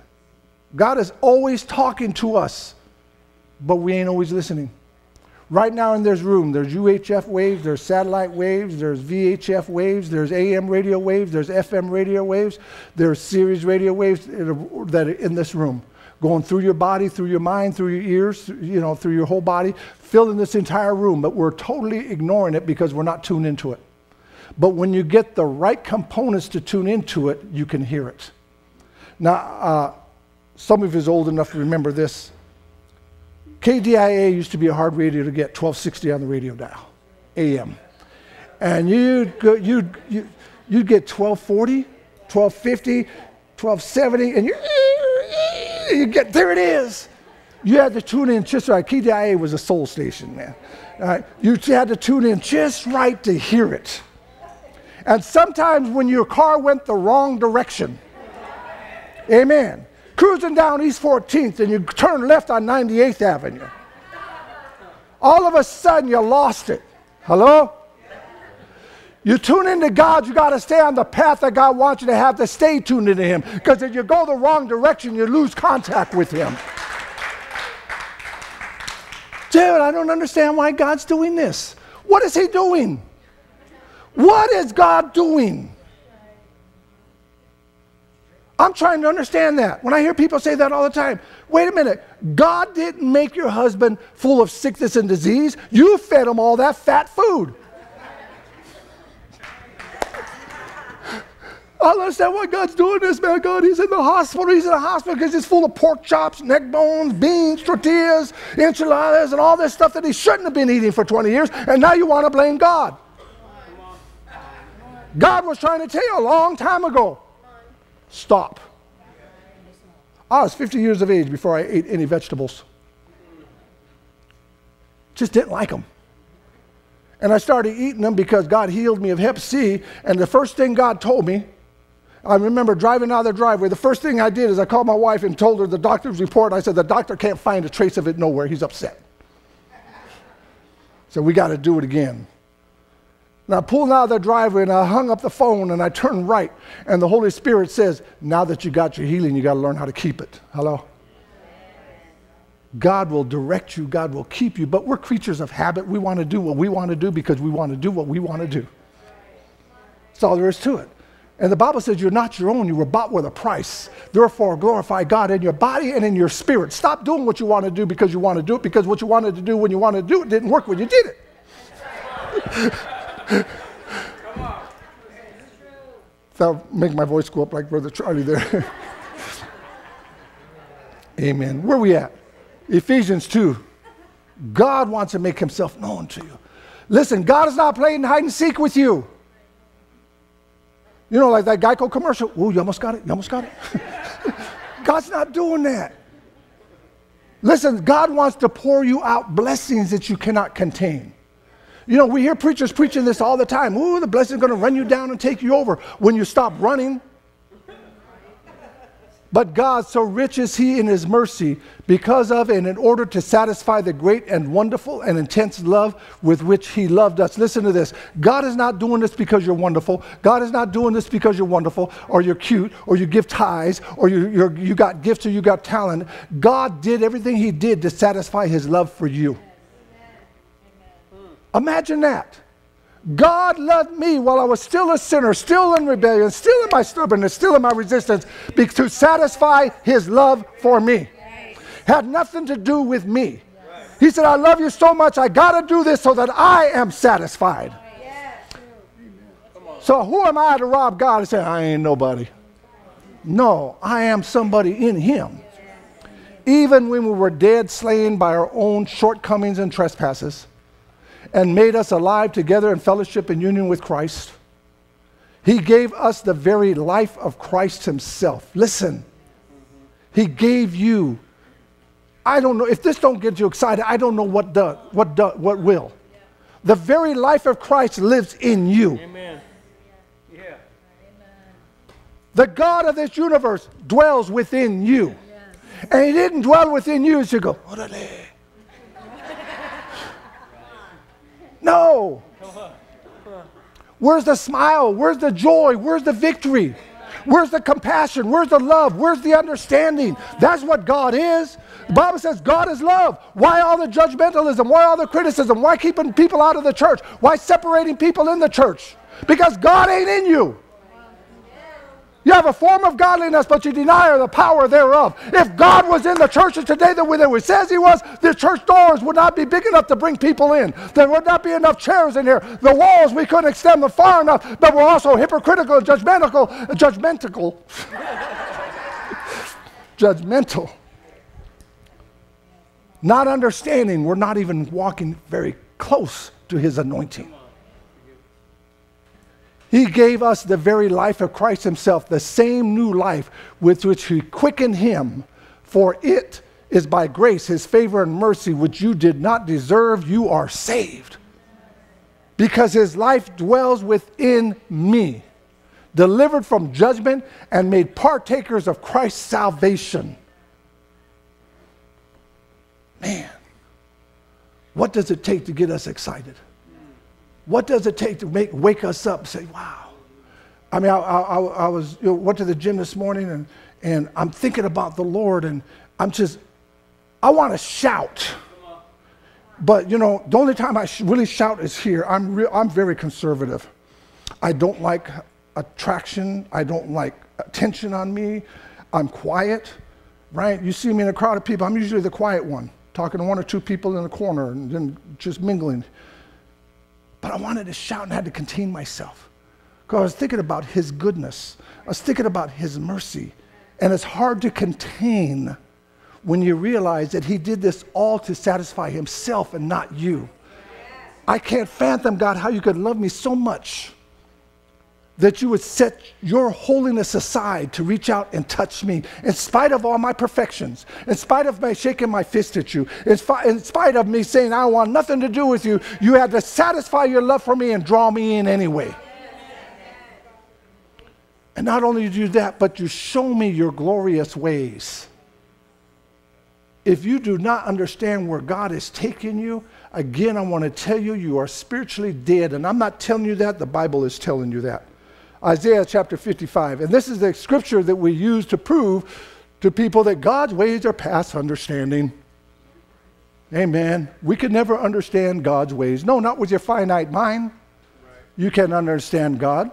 God is always talking to us, but we ain't always listening. Right now in this room, there's UHF waves, there's satellite waves, there's VHF waves, there's AM radio waves, there's FM radio waves, there's Sirius radio waves that are in this room, going through your body, through your mind, through your ears, you know, through your whole body, filling this entire room. But we're totally ignoring it because we're not tuned into it. But when you get the right components to tune into it, you can hear it. Now, uh, some of you is old enough to remember this. KDIA used to be a hard radio to get, 1260 on the radio dial, AM. And you'd, go, you'd, you'd, you'd get 1240, 1250, 1270, and you you get, there it is. You had to tune in just right. KDIA was a soul station, man. Uh, you had to tune in just right to hear it. And sometimes when your car went the wrong direction, amen, cruising down East 14th and you turn left on 98th Avenue. All of a sudden, you lost it. Hello? You tune into God, you got to stay on the path that God wants you to have to stay tuned into Him. Because if you go the wrong direction, you lose contact with Him. Dude, I don't understand why God's doing this. What is He doing? What is God doing? I'm trying to understand that. When I hear people say that all the time, wait a minute. God didn't make your husband full of sickness and disease. You fed him all that fat food. I don't understand why God's doing this, man. God, he's in the hospital. He's in the hospital because he's full of pork chops, neck bones, beans, tortillas, enchiladas, and all this stuff that he shouldn't have been eating for 20 years. And now you want to blame God. God was trying to tell you a long time ago Stop. I was 50 years of age before I ate any vegetables. Just didn't like them. And I started eating them because God healed me of hep C. And the first thing God told me, I remember driving out of the driveway. The first thing I did is I called my wife and told her the doctor's report. I said, The doctor can't find a trace of it nowhere. He's upset. So we got to do it again. And I pulled out of the driveway and I hung up the phone and I turned right. And the Holy Spirit says, Now that you got your healing, you got to learn how to keep it. Hello? God will direct you, God will keep you. But we're creatures of habit. We want to do what we want to do because we want to do what we want to do. That's all there is to it. And the Bible says you're not your own, you were bought with a price. Therefore, glorify God in your body and in your spirit. Stop doing what you want to do because you want to do it, because what you wanted to do when you wanted to do it didn't work when you did it. That'll make my voice go up like Brother Charlie there. Amen. Where are we at? Ephesians 2. God wants to make himself known to you. Listen, God is not playing hide and seek with you. You know, like that Geico commercial. Ooh, you almost got it. You almost got it. God's not doing that. Listen, God wants to pour you out blessings that you cannot contain. You know, we hear preachers preaching this all the time. Ooh, the blessing is going to run you down and take you over. When you stop running, but God, so rich is He in His mercy, because of and in order to satisfy the great and wonderful and intense love with which He loved us. Listen to this God is not doing this because you're wonderful. God is not doing this because you're wonderful or you're cute or you give tithes or you, you you got gifts or you got talent. God did everything He did to satisfy His love for you. Imagine that. God loved me while I was still a sinner, still in rebellion, still in my stubbornness, still in my resistance, to satisfy his love for me. Had nothing to do with me. He said, I love you so much, I got to do this so that I am satisfied. So who am I to rob God and say, I ain't nobody? No, I am somebody in him. Even when we were dead, slain by our own shortcomings and trespasses, and made us alive together in fellowship and union with Christ. He gave us the very life of Christ Himself. Listen, He gave you. I don't know if this don't get you excited. I don't know what does, what does, what will. The very life of Christ lives in you. Amen. Yeah. The God of this universe dwells within you. And He didn't dwell within you as you go, No. Where's the smile? Where's the joy? Where's the victory? Where's the compassion? Where's the love? Where's the understanding? That's what God is. The Bible says God is love. Why all the judgmentalism? Why all the criticism? Why keeping people out of the church? Why separating people in the church? Because God ain't in you. You have a form of godliness, but you deny the power thereof. If God was in the churches today the way that it says He was, the church doors would not be big enough to bring people in. There would not be enough chairs in here. The walls we couldn't extend them far enough, but we're also hypocritical and judgmental. Judgmental. judgmental. Not understanding, we're not even walking very close to His anointing. He gave us the very life of Christ Himself, the same new life with which He quickened Him. For it is by grace, His favor and mercy, which you did not deserve, you are saved. Because His life dwells within me, delivered from judgment and made partakers of Christ's salvation. Man, what does it take to get us excited? What does it take to make, wake us up and say, wow? I mean, I, I, I was, you know, went to the gym this morning and, and I'm thinking about the Lord and I'm just, I want to shout. But, you know, the only time I really shout is here. I'm, re- I'm very conservative. I don't like attraction. I don't like attention on me. I'm quiet, right? You see me in a crowd of people, I'm usually the quiet one, talking to one or two people in the corner and then just mingling. But I wanted to shout and had to contain myself. Because I was thinking about his goodness. I was thinking about his mercy. And it's hard to contain when you realize that he did this all to satisfy himself and not you. I can't fathom, God, how you could love me so much that you would set your holiness aside to reach out and touch me in spite of all my perfections, in spite of my shaking my fist at you, in, spite, in spite of me saying, I want nothing to do with you. You had to satisfy your love for me and draw me in anyway. And not only do you do that, but you show me your glorious ways. If you do not understand where God is taking you, again, I want to tell you, you are spiritually dead. And I'm not telling you that, the Bible is telling you that. Isaiah chapter 55. And this is the scripture that we use to prove to people that God's ways are past understanding. Amen. We can never understand God's ways. No, not with your finite mind. You can understand God.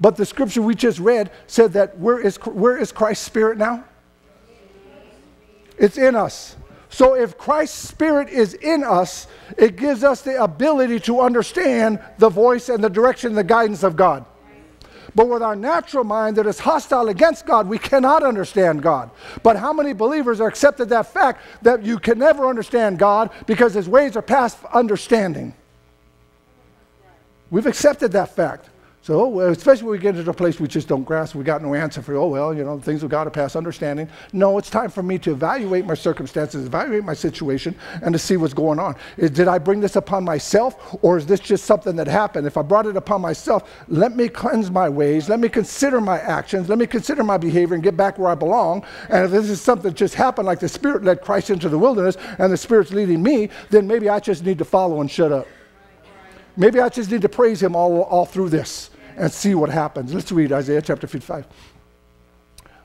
But the scripture we just read said that where is, where is Christ's spirit now? It's in us. So if Christ's spirit is in us, it gives us the ability to understand the voice and the direction and the guidance of God. But with our natural mind that is hostile against God, we cannot understand God. But how many believers are accepted that fact that you can never understand God because his ways are past understanding? We've accepted that fact. So, oh, especially when we get into a place we just don't grasp, we got no answer for, oh, well, you know, things have got to pass understanding. No, it's time for me to evaluate my circumstances, evaluate my situation, and to see what's going on. Is, did I bring this upon myself, or is this just something that happened? If I brought it upon myself, let me cleanse my ways, let me consider my actions, let me consider my behavior, and get back where I belong. And if this is something that just happened, like the Spirit led Christ into the wilderness, and the Spirit's leading me, then maybe I just need to follow and shut up. Maybe I just need to praise Him all, all through this and see what happens. Let's read Isaiah chapter 55.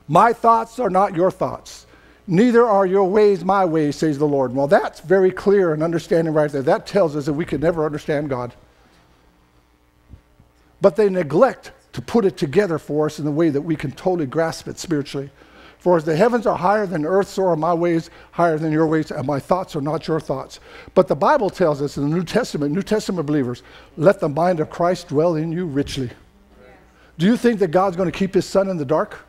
My thoughts are not your thoughts, neither are your ways my ways, says the Lord. Well, that's very clear and understanding right there. That tells us that we could never understand God. But they neglect to put it together for us in the way that we can totally grasp it spiritually. For as the heavens are higher than earth, so are my ways higher than your ways, and my thoughts are not your thoughts. But the Bible tells us in the New Testament, New Testament believers, let the mind of Christ dwell in you richly. Do you think that God's going to keep his son in the dark?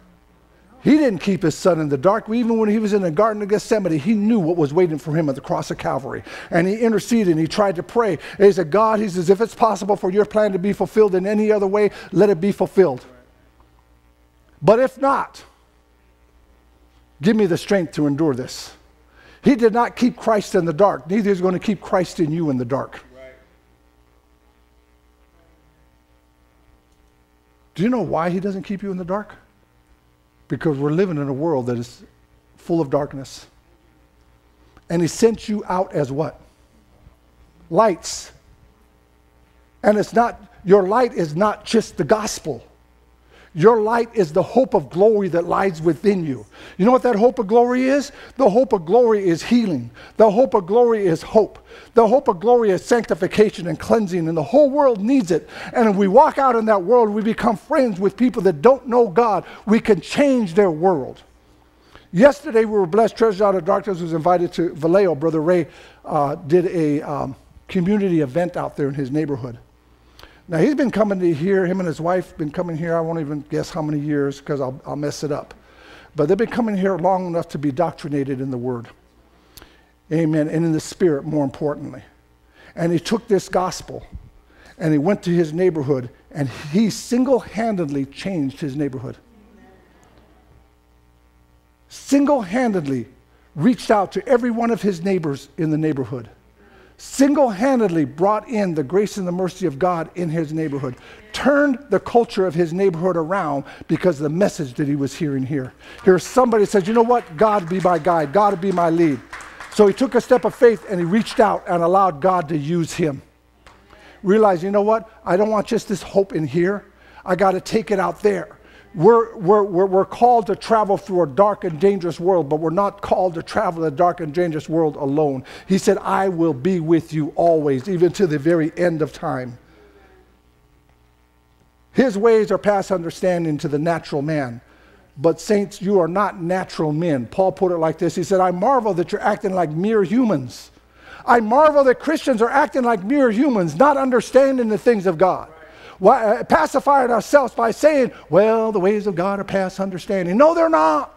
He didn't keep his son in the dark. Even when he was in the Garden of Gethsemane, he knew what was waiting for him at the cross of Calvary. And he interceded and he tried to pray. He said, God, he says, if it's possible for your plan to be fulfilled in any other way, let it be fulfilled. But if not, Give me the strength to endure this. He did not keep Christ in the dark, neither is going to keep Christ in you in the dark. Do you know why he doesn't keep you in the dark? Because we're living in a world that is full of darkness. And he sent you out as what? Lights. And it's not, your light is not just the gospel. Your light is the hope of glory that lies within you. You know what that hope of glory is? The hope of glory is healing. The hope of glory is hope. The hope of glory is sanctification and cleansing, and the whole world needs it. And if we walk out in that world, we become friends with people that don't know God. We can change their world. Yesterday, we were blessed. Treasures Out of Darkness was invited to Vallejo. Brother Ray uh, did a um, community event out there in his neighborhood. Now, he's been coming to here, him and his wife been coming here, I won't even guess how many years because I'll, I'll mess it up. But they've been coming here long enough to be doctrinated in the Word. Amen. And in the Spirit, more importantly. And he took this gospel and he went to his neighborhood and he single handedly changed his neighborhood. Single handedly reached out to every one of his neighbors in the neighborhood single handedly brought in the grace and the mercy of God in his neighborhood, turned the culture of his neighborhood around because of the message that he was hearing here. Here's somebody says, You know what? God be my guide, God be my lead. So he took a step of faith and he reached out and allowed God to use him. Realize, you know what? I don't want just this hope in here. I got to take it out there. We're, we're, we're, called to travel through a dark and dangerous world, but we're not called to travel a dark and dangerous world alone. He said, I will be with you always, even to the very end of time. His ways are past understanding to the natural man. But, saints, you are not natural men. Paul put it like this He said, I marvel that you're acting like mere humans. I marvel that Christians are acting like mere humans, not understanding the things of God. Uh, pacifying ourselves by saying, well, the ways of God are past understanding. No, they're not.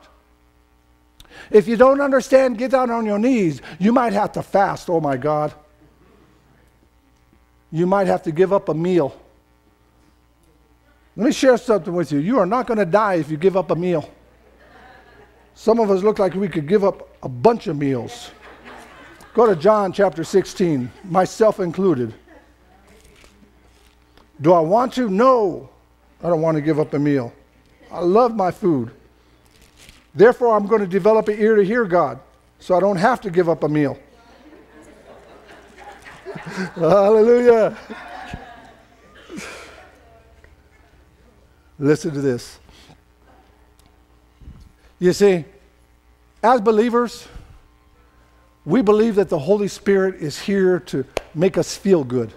If you don't understand, get down on your knees. You might have to fast, oh my God. You might have to give up a meal. Let me share something with you. You are not going to die if you give up a meal. Some of us look like we could give up a bunch of meals. Go to John chapter 16, myself included. Do I want to? No. I don't want to give up a meal. I love my food. Therefore, I'm going to develop an ear to hear God so I don't have to give up a meal. Hallelujah. Listen to this. You see, as believers, we believe that the Holy Spirit is here to make us feel good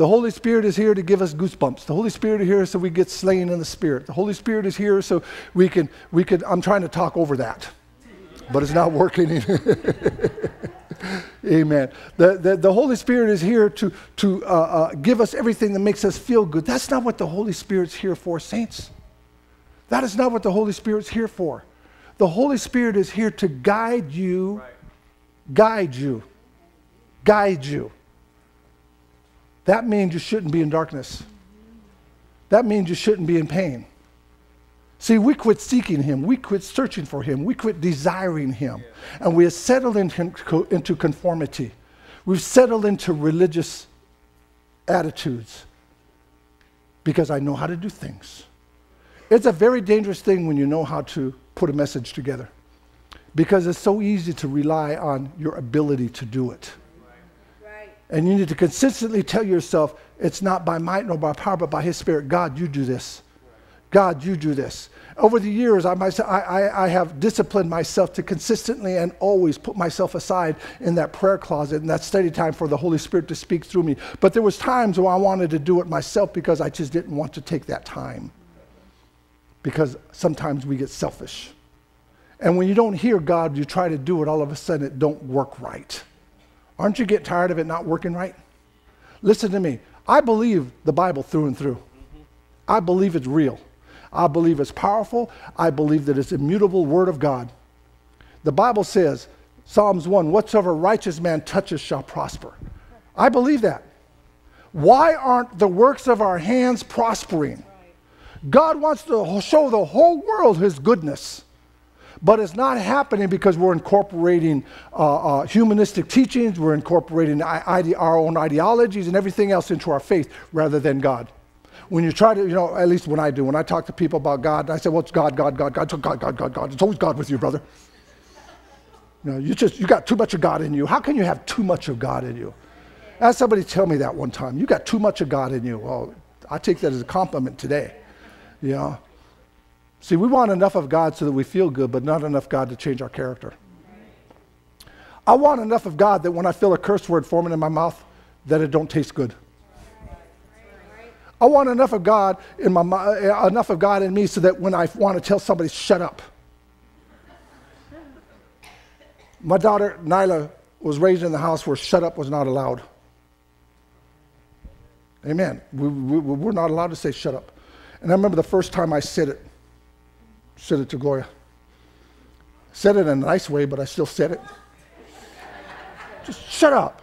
The Holy Spirit is here to give us goosebumps. The Holy Spirit is here so we get slain in the Spirit. The Holy Spirit is here so we can, we can I'm trying to talk over that, but it's not working. Amen. The, the, the, Holy Spirit is here to, to uh, uh, give us everything that makes us feel good. That's not what the Holy Spirit's here for, saints. That is not what the Holy Spirit's here for. The Holy Spirit is here to guide you, right. guide you, guide you. That means you shouldn't be in darkness. That means you shouldn't be in pain. See, we quit seeking Him, we quit searching for Him, we quit desiring Him, and we have settled into, into conformity. We've settled into religious attitudes because I know how to do things. It's a very dangerous thing when you know how to put a message together because it's so easy to rely on your ability to do it. And you need to consistently tell yourself, it's not by might nor by power, but by His Spirit. God, you do this. God, you do this. Over the years, I, myself, I, I, have disciplined myself to consistently and always put myself aside in that prayer closet and that study time for the Holy Spirit to speak through me. But there was times where I wanted to do it myself because I just didn't want to take that time. Because sometimes we get selfish. And when you don't hear God, you try to do it, all of a sudden it don't work right. Aren't you getting tired of it not working right? Listen to me. I believe the Bible through and through. I believe it's real. I believe it's powerful. I believe that it's immutable word of God. The Bible says, Psalms 1, whatsoever righteous man touches shall prosper. I believe that. Why aren't the works of our hands prospering? God wants to show the whole world his goodness. But it's not happening because we're incorporating uh, uh, humanistic teachings, we're incorporating ide- our own ideologies and everything else into our faith rather than God. When you try to, you know, at least when I do, when I talk to people about God, I say, well, it's God, God, God, God, God, God, God, God. It's always God with you, brother. You know, you just, you got too much of God in you. How can you have too much of God in you? I had somebody tell me that one time. You got too much of God in you. Well, I take that as a compliment today. You know, See, we want enough of God so that we feel good, but not enough God to change our character. I want enough of God that when I feel a curse word forming in my mouth, that it don't taste good. I want enough of God in my uh, enough of God in me so that when I want to tell somebody shut up. My daughter Nyla was raised in the house where shut up was not allowed. Amen. We, we, we're not allowed to say shut up. And I remember the first time I said it said it to Gloria. Said it in a nice way, but I still said it. Just shut up.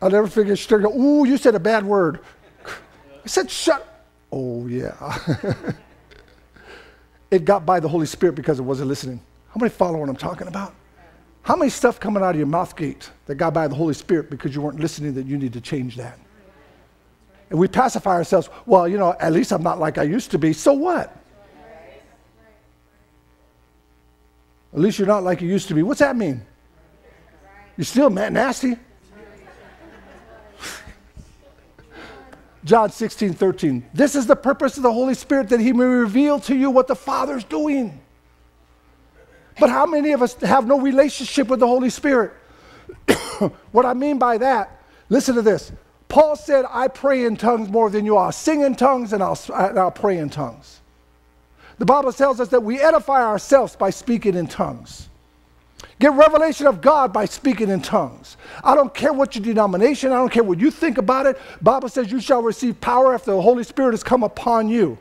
I'll never forget. She go, "Ooh, you said a bad word." I said, "Shut." Oh yeah. it got by the Holy Spirit because it wasn't listening. How many follow what I'm talking about? How many stuff coming out of your mouth gate that got by the Holy Spirit because you weren't listening that you need to change that? And we pacify ourselves. Well, you know, at least I'm not like I used to be. So what? At least you're not like you used to be. What's that mean? You're still nasty? John 16, 13. This is the purpose of the Holy Spirit that He may reveal to you what the Father's doing. But how many of us have no relationship with the Holy Spirit? what I mean by that, listen to this. Paul said, I pray in tongues more than you all. Sing in tongues and I'll, and I'll pray in tongues. The Bible tells us that we edify ourselves by speaking in tongues. Get revelation of God by speaking in tongues. I don't care what your denomination, I don't care what you think about it. Bible says you shall receive power after the Holy Spirit has come upon you.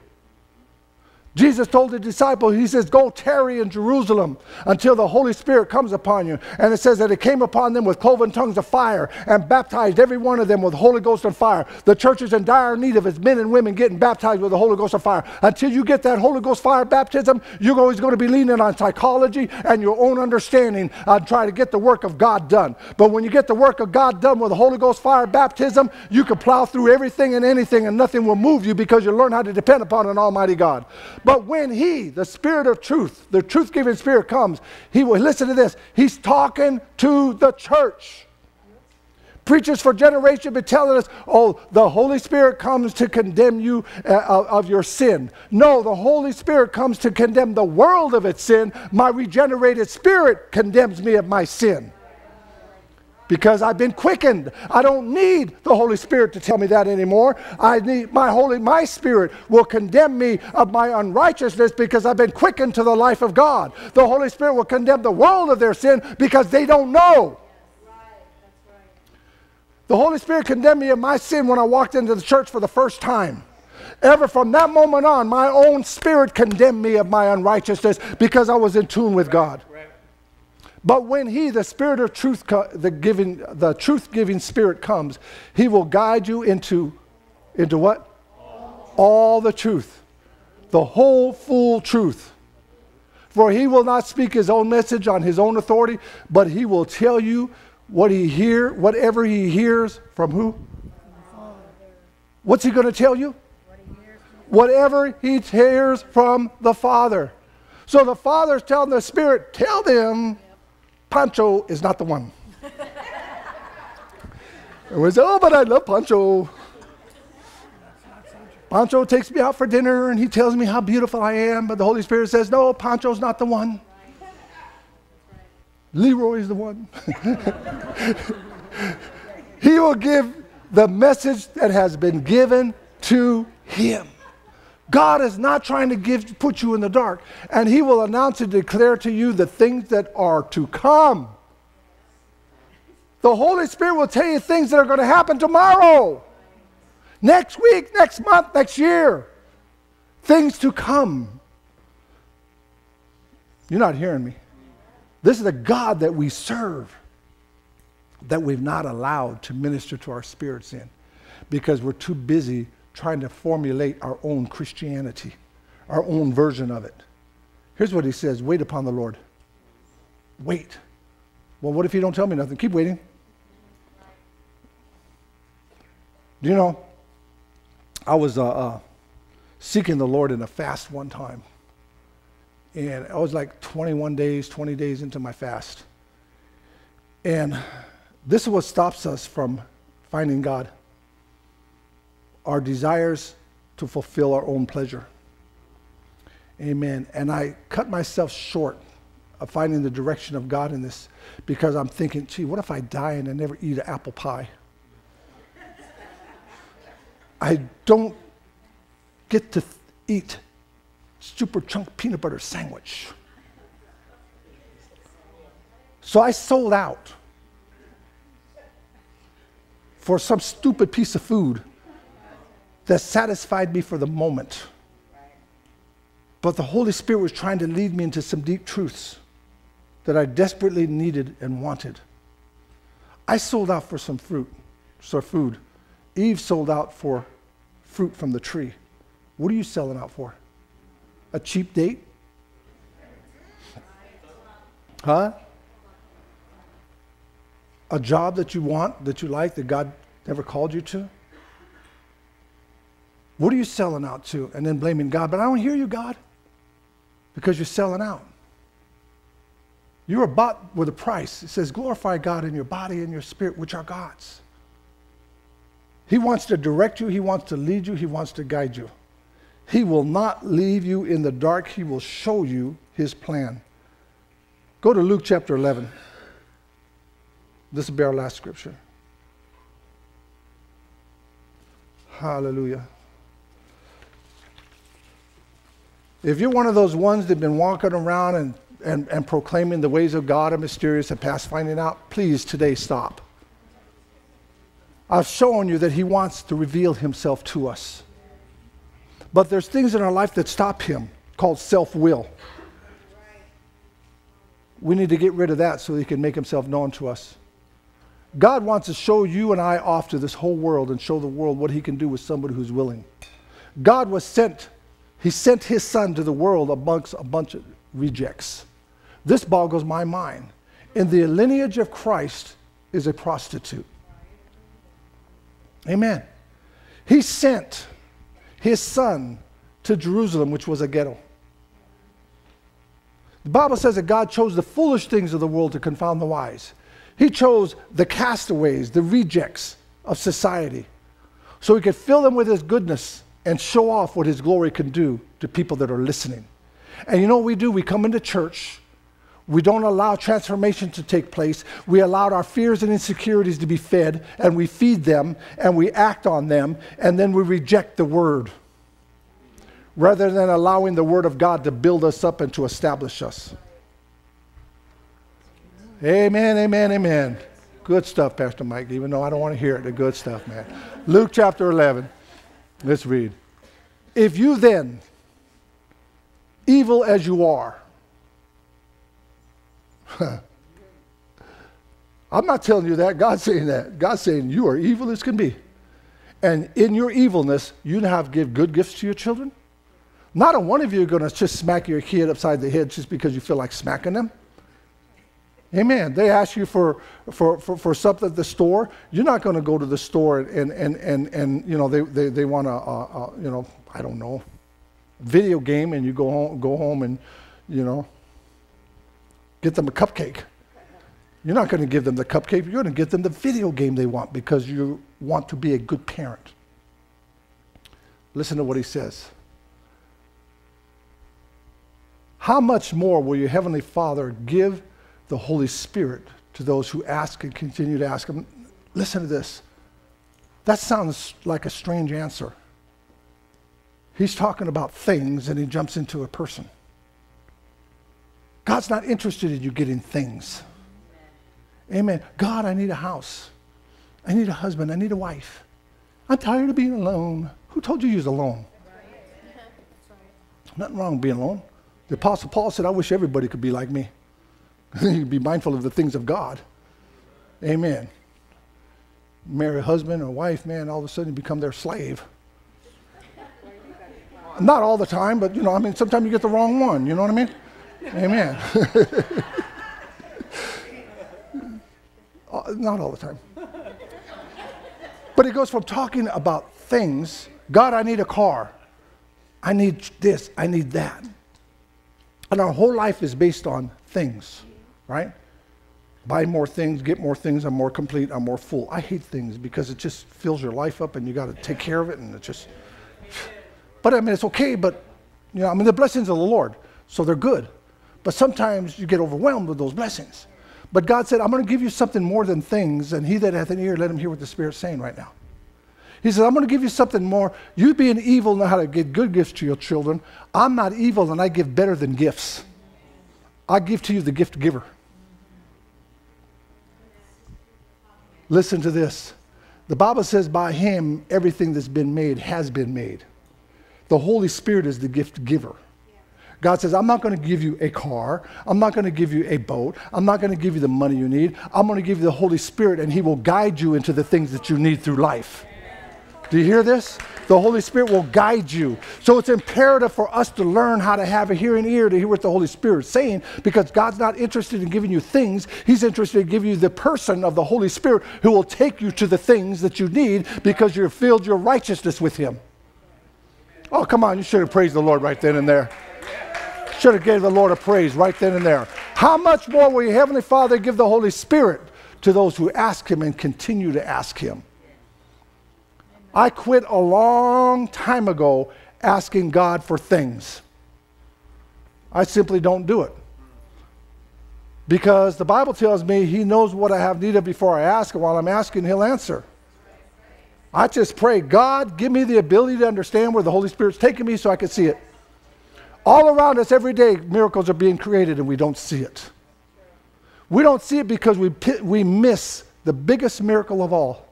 Jesus told the disciples, He says, Go tarry in Jerusalem until the Holy Spirit comes upon you. And it says that it came upon them with cloven tongues of fire and baptized every one of them with Holy Ghost and fire. The church is in dire need of its men and women getting baptized with the Holy Ghost and fire. Until you get that Holy Ghost fire baptism, you're always going to be leaning on psychology and your own understanding and try to get the work of God done. But when you get the work of God done with the Holy Ghost fire baptism, you can plow through everything and anything and nothing will move you because you learn how to depend upon an Almighty God. But when He, the Spirit of truth, the truth giving Spirit comes, He will listen to this. He's talking to the church. Preachers for generations have been telling us, oh, the Holy Spirit comes to condemn you uh, of your sin. No, the Holy Spirit comes to condemn the world of its sin. My regenerated spirit condemns me of my sin. Because I've been quickened. I don't need the Holy Spirit to tell me that anymore. I need my Holy, my Spirit will condemn me of my unrighteousness because I've been quickened to the life of God. The Holy Spirit will condemn the world of their sin because they don't know. The Holy Spirit condemned me of my sin when I walked into the church for the first time. Ever from that moment on, my own spirit condemned me of my unrighteousness because I was in tune with God. But when He, the Spirit of truth, the giving, the truth-giving Spirit comes, He will guide you into, into what? All the truth, the whole full truth. For He will not speak His own message on His own authority, but He will tell you what he hear, whatever he hears from who? What's he going to tell you? Whatever he hears from the Father. So the Father's telling the Spirit, tell them Pancho is not the one. it was, oh, but I love Pancho. Pancho takes me out for dinner and he tells me how beautiful I am, but the Holy Spirit says, no, Pancho's not the one. Leroy's the one. he will give the message that has been given to him. God is not trying to give, put you in the dark, and He will announce and declare to you the things that are to come. The Holy Spirit will tell you things that are going to happen tomorrow, next week, next month, next year. Things to come. You're not hearing me. This is the God that we serve that we've not allowed to minister to our spirits in because we're too busy trying to formulate our own Christianity, our own version of it. Here's what he says wait upon the Lord. Wait. Well, what if you don't tell me nothing? Keep waiting. Do you know, I was uh, uh, seeking the Lord in a fast one time. And I was like 21 days, 20 days into my fast. And this is what stops us from finding God our desires to fulfill our own pleasure. Amen. And I cut myself short of finding the direction of God in this because I'm thinking, gee, what if I die and I never eat an apple pie? I don't get to th- eat super chunk peanut butter sandwich. So I sold out for some stupid piece of food that satisfied me for the moment. But the Holy Spirit was trying to lead me into some deep truths that I desperately needed and wanted. I sold out for some fruit, some food. Eve sold out for fruit from the tree. What are you selling out for? a cheap date? Huh? A job that you want, that you like, that God never called you to? What are you selling out to? And then blaming God. But I don't hear you, God, because you're selling out. You were bought with a price. It says, glorify God in your body and your spirit, which are God's. He wants to direct you, He wants to lead you, He wants to guide you. He will not leave you in the dark. He will show you his plan. Go to Luke chapter 11. This will be our last scripture. Hallelujah. If you're one of those ones that have been walking around and, and, and proclaiming the ways of God are mysterious and past finding out, please today stop. I've shown you that He wants to reveal Himself to us. But there's things in our life that stop him called self will. We need to get rid of that so he can make himself known to us. God wants to show you and I off to this whole world and show the world what he can do with somebody who's willing. God was sent, he sent his son to the world amongst a bunch of rejects. This boggles my mind. In the lineage of Christ is a prostitute. Amen. He sent his son to Jerusalem, which was a ghetto. The Bible says that God chose the foolish things of the world to confound the wise. He chose the castaways, the rejects of society, so he could fill them with his goodness and show off what his glory can do to people that are listening. And you know what we do? We come into church, We don't allow transformation to take place. We allow our fears and insecurities to be fed, and we feed them, and we act on them, and then we reject the word rather than allowing the word of God to build us up and to establish us. Amen, amen, amen. Good stuff, Pastor Mike, even though I don't want to hear it. The good stuff, man. Luke chapter 11. Let's read. If you then, evil as you are, I'm not telling you that. God's saying that. God's saying you are evil as can be. And in your evilness, you have give good gifts to your children. Not a one of you are going to just smack your kid upside the head just because you feel like smacking them. Amen. They ask you for, for, for, for something at the store. You're not going to go to the store and, and, and, and you know, they, they, they want a, uh, uh, you know, I don't know, video game and you go home, go home and, you know, get them a cupcake. You're not going to give them the cupcake. You're going to get them the video game they want because you want to be a good parent. Listen to what he says. How much more will your Heavenly Father give the Holy Spirit to those who ask and continue to ask Him? Listen to this. That sounds like a strange answer. He's talking about things and he jumps into a person. God's not interested in you getting things. Amen. God, I need a house. I need a husband. I need a wife. I'm tired of being alone. Who told you you was alone? Nothing wrong with being alone. The Apostle Paul said, I wish everybody could be like me. Be mindful of the things of God. Amen. Marry a husband or wife, man, all of a sudden you become their slave. Not all the time, but you know, I mean, sometimes you get the wrong one. You know what I mean? Amen. Uh, not all the time. But it goes from talking about things God, I need a car. I need this. I need that. And our whole life is based on things, right? Buy more things, get more things, I'm more complete, I'm more full. I hate things because it just fills your life up and you got to take care of it and it just. But I mean, it's okay, but, you know, I mean, the blessings of the Lord, so they're good. But sometimes you get overwhelmed with those blessings. But God said, I'm going to give you something more than things, and he that hath an ear, let him hear what the Spirit's saying right now. He said, I'm going to give you something more. You being evil know how to give good gifts to your children. I'm not evil, and I give better than gifts. I give to you the gift giver. Listen to this. The Bible says, by him, everything that's been made has been made. The Holy Spirit is the gift giver. God says, I'm not going to give you a car. I'm not going to give you a boat. I'm not going to give you the money you need. I'm going to give you the Holy Spirit, and He will guide you into the things that you need through life. Do you hear this? The Holy Spirit will guide you. So it's imperative for us to learn how to have a hearing ear to hear what the Holy Spirit is saying because God's not interested in giving you things. He's interested in giving you the person of the Holy Spirit who will take you to the things that you need because you've filled your righteousness with Him. Oh, come on. You should have praised the Lord right then and there. Should have gave the Lord a praise right then and there. How much more will your Heavenly Father give the Holy Spirit to those who ask Him and continue to ask Him? I quit a long time ago asking God for things. I simply don't do it. Because the Bible tells me He knows what I have need of before I ask, and while I'm asking, He'll answer. I just pray, God, give me the ability to understand where the Holy Spirit's taking me so I can see it. All around us every day, miracles are being created and we don't see it. We don't see it because we, we miss the biggest miracle of all.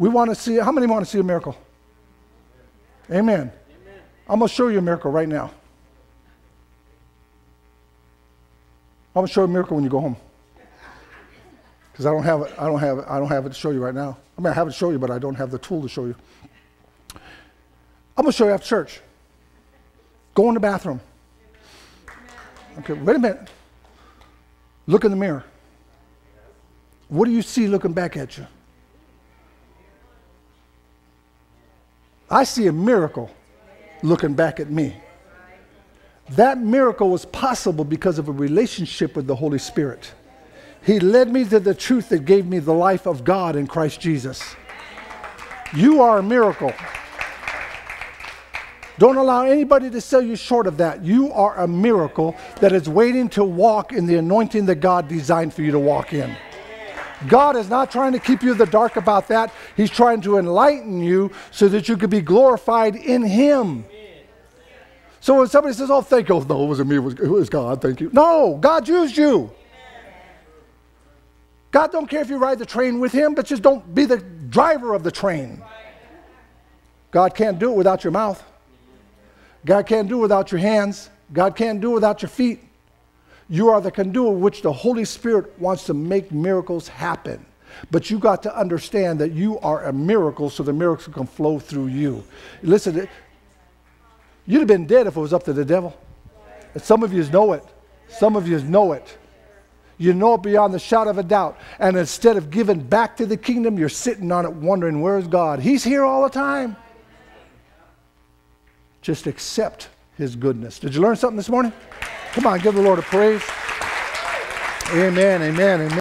We want to see, how many want to see a miracle? Amen. Amen. I'm going to show you a miracle right now. I'm going to show you a miracle when you go home. Because I don't have it, I don't have it, I don't have it to show you right now. I mean, I have it to show you, but I don't have the tool to show you. I'm going to show you after church. Go in the bathroom. Okay, wait a minute. Look in the mirror. What do you see looking back at you? I see a miracle looking back at me. That miracle was possible because of a relationship with the Holy Spirit. He led me to the truth that gave me the life of God in Christ Jesus. You are a miracle. Don't allow anybody to sell you short of that. You are a miracle that is waiting to walk in the anointing that God designed for you to walk in. God is not trying to keep you in the dark about that. He's trying to enlighten you so that you can be glorified in Him. So when somebody says, Oh, thank you, oh, no, it wasn't me, it was, it was God, thank you. No, God used you. God don't care if you ride the train with Him, but just don't be the driver of the train. God can't do it without your mouth. God can't do it without your hands. God can't do it without your feet. You are the conduit which the Holy Spirit wants to make miracles happen. But you got to understand that you are a miracle so the miracle can flow through you. Listen, you'd have been dead if it was up to the devil. And some of you know it. Some of you know it. You know it beyond the shadow of a doubt. And instead of giving back to the kingdom, you're sitting on it wondering, where's God? He's here all the time. Just accept his goodness. Did you learn something this morning? Come on, give the Lord a praise. Amen, amen, amen.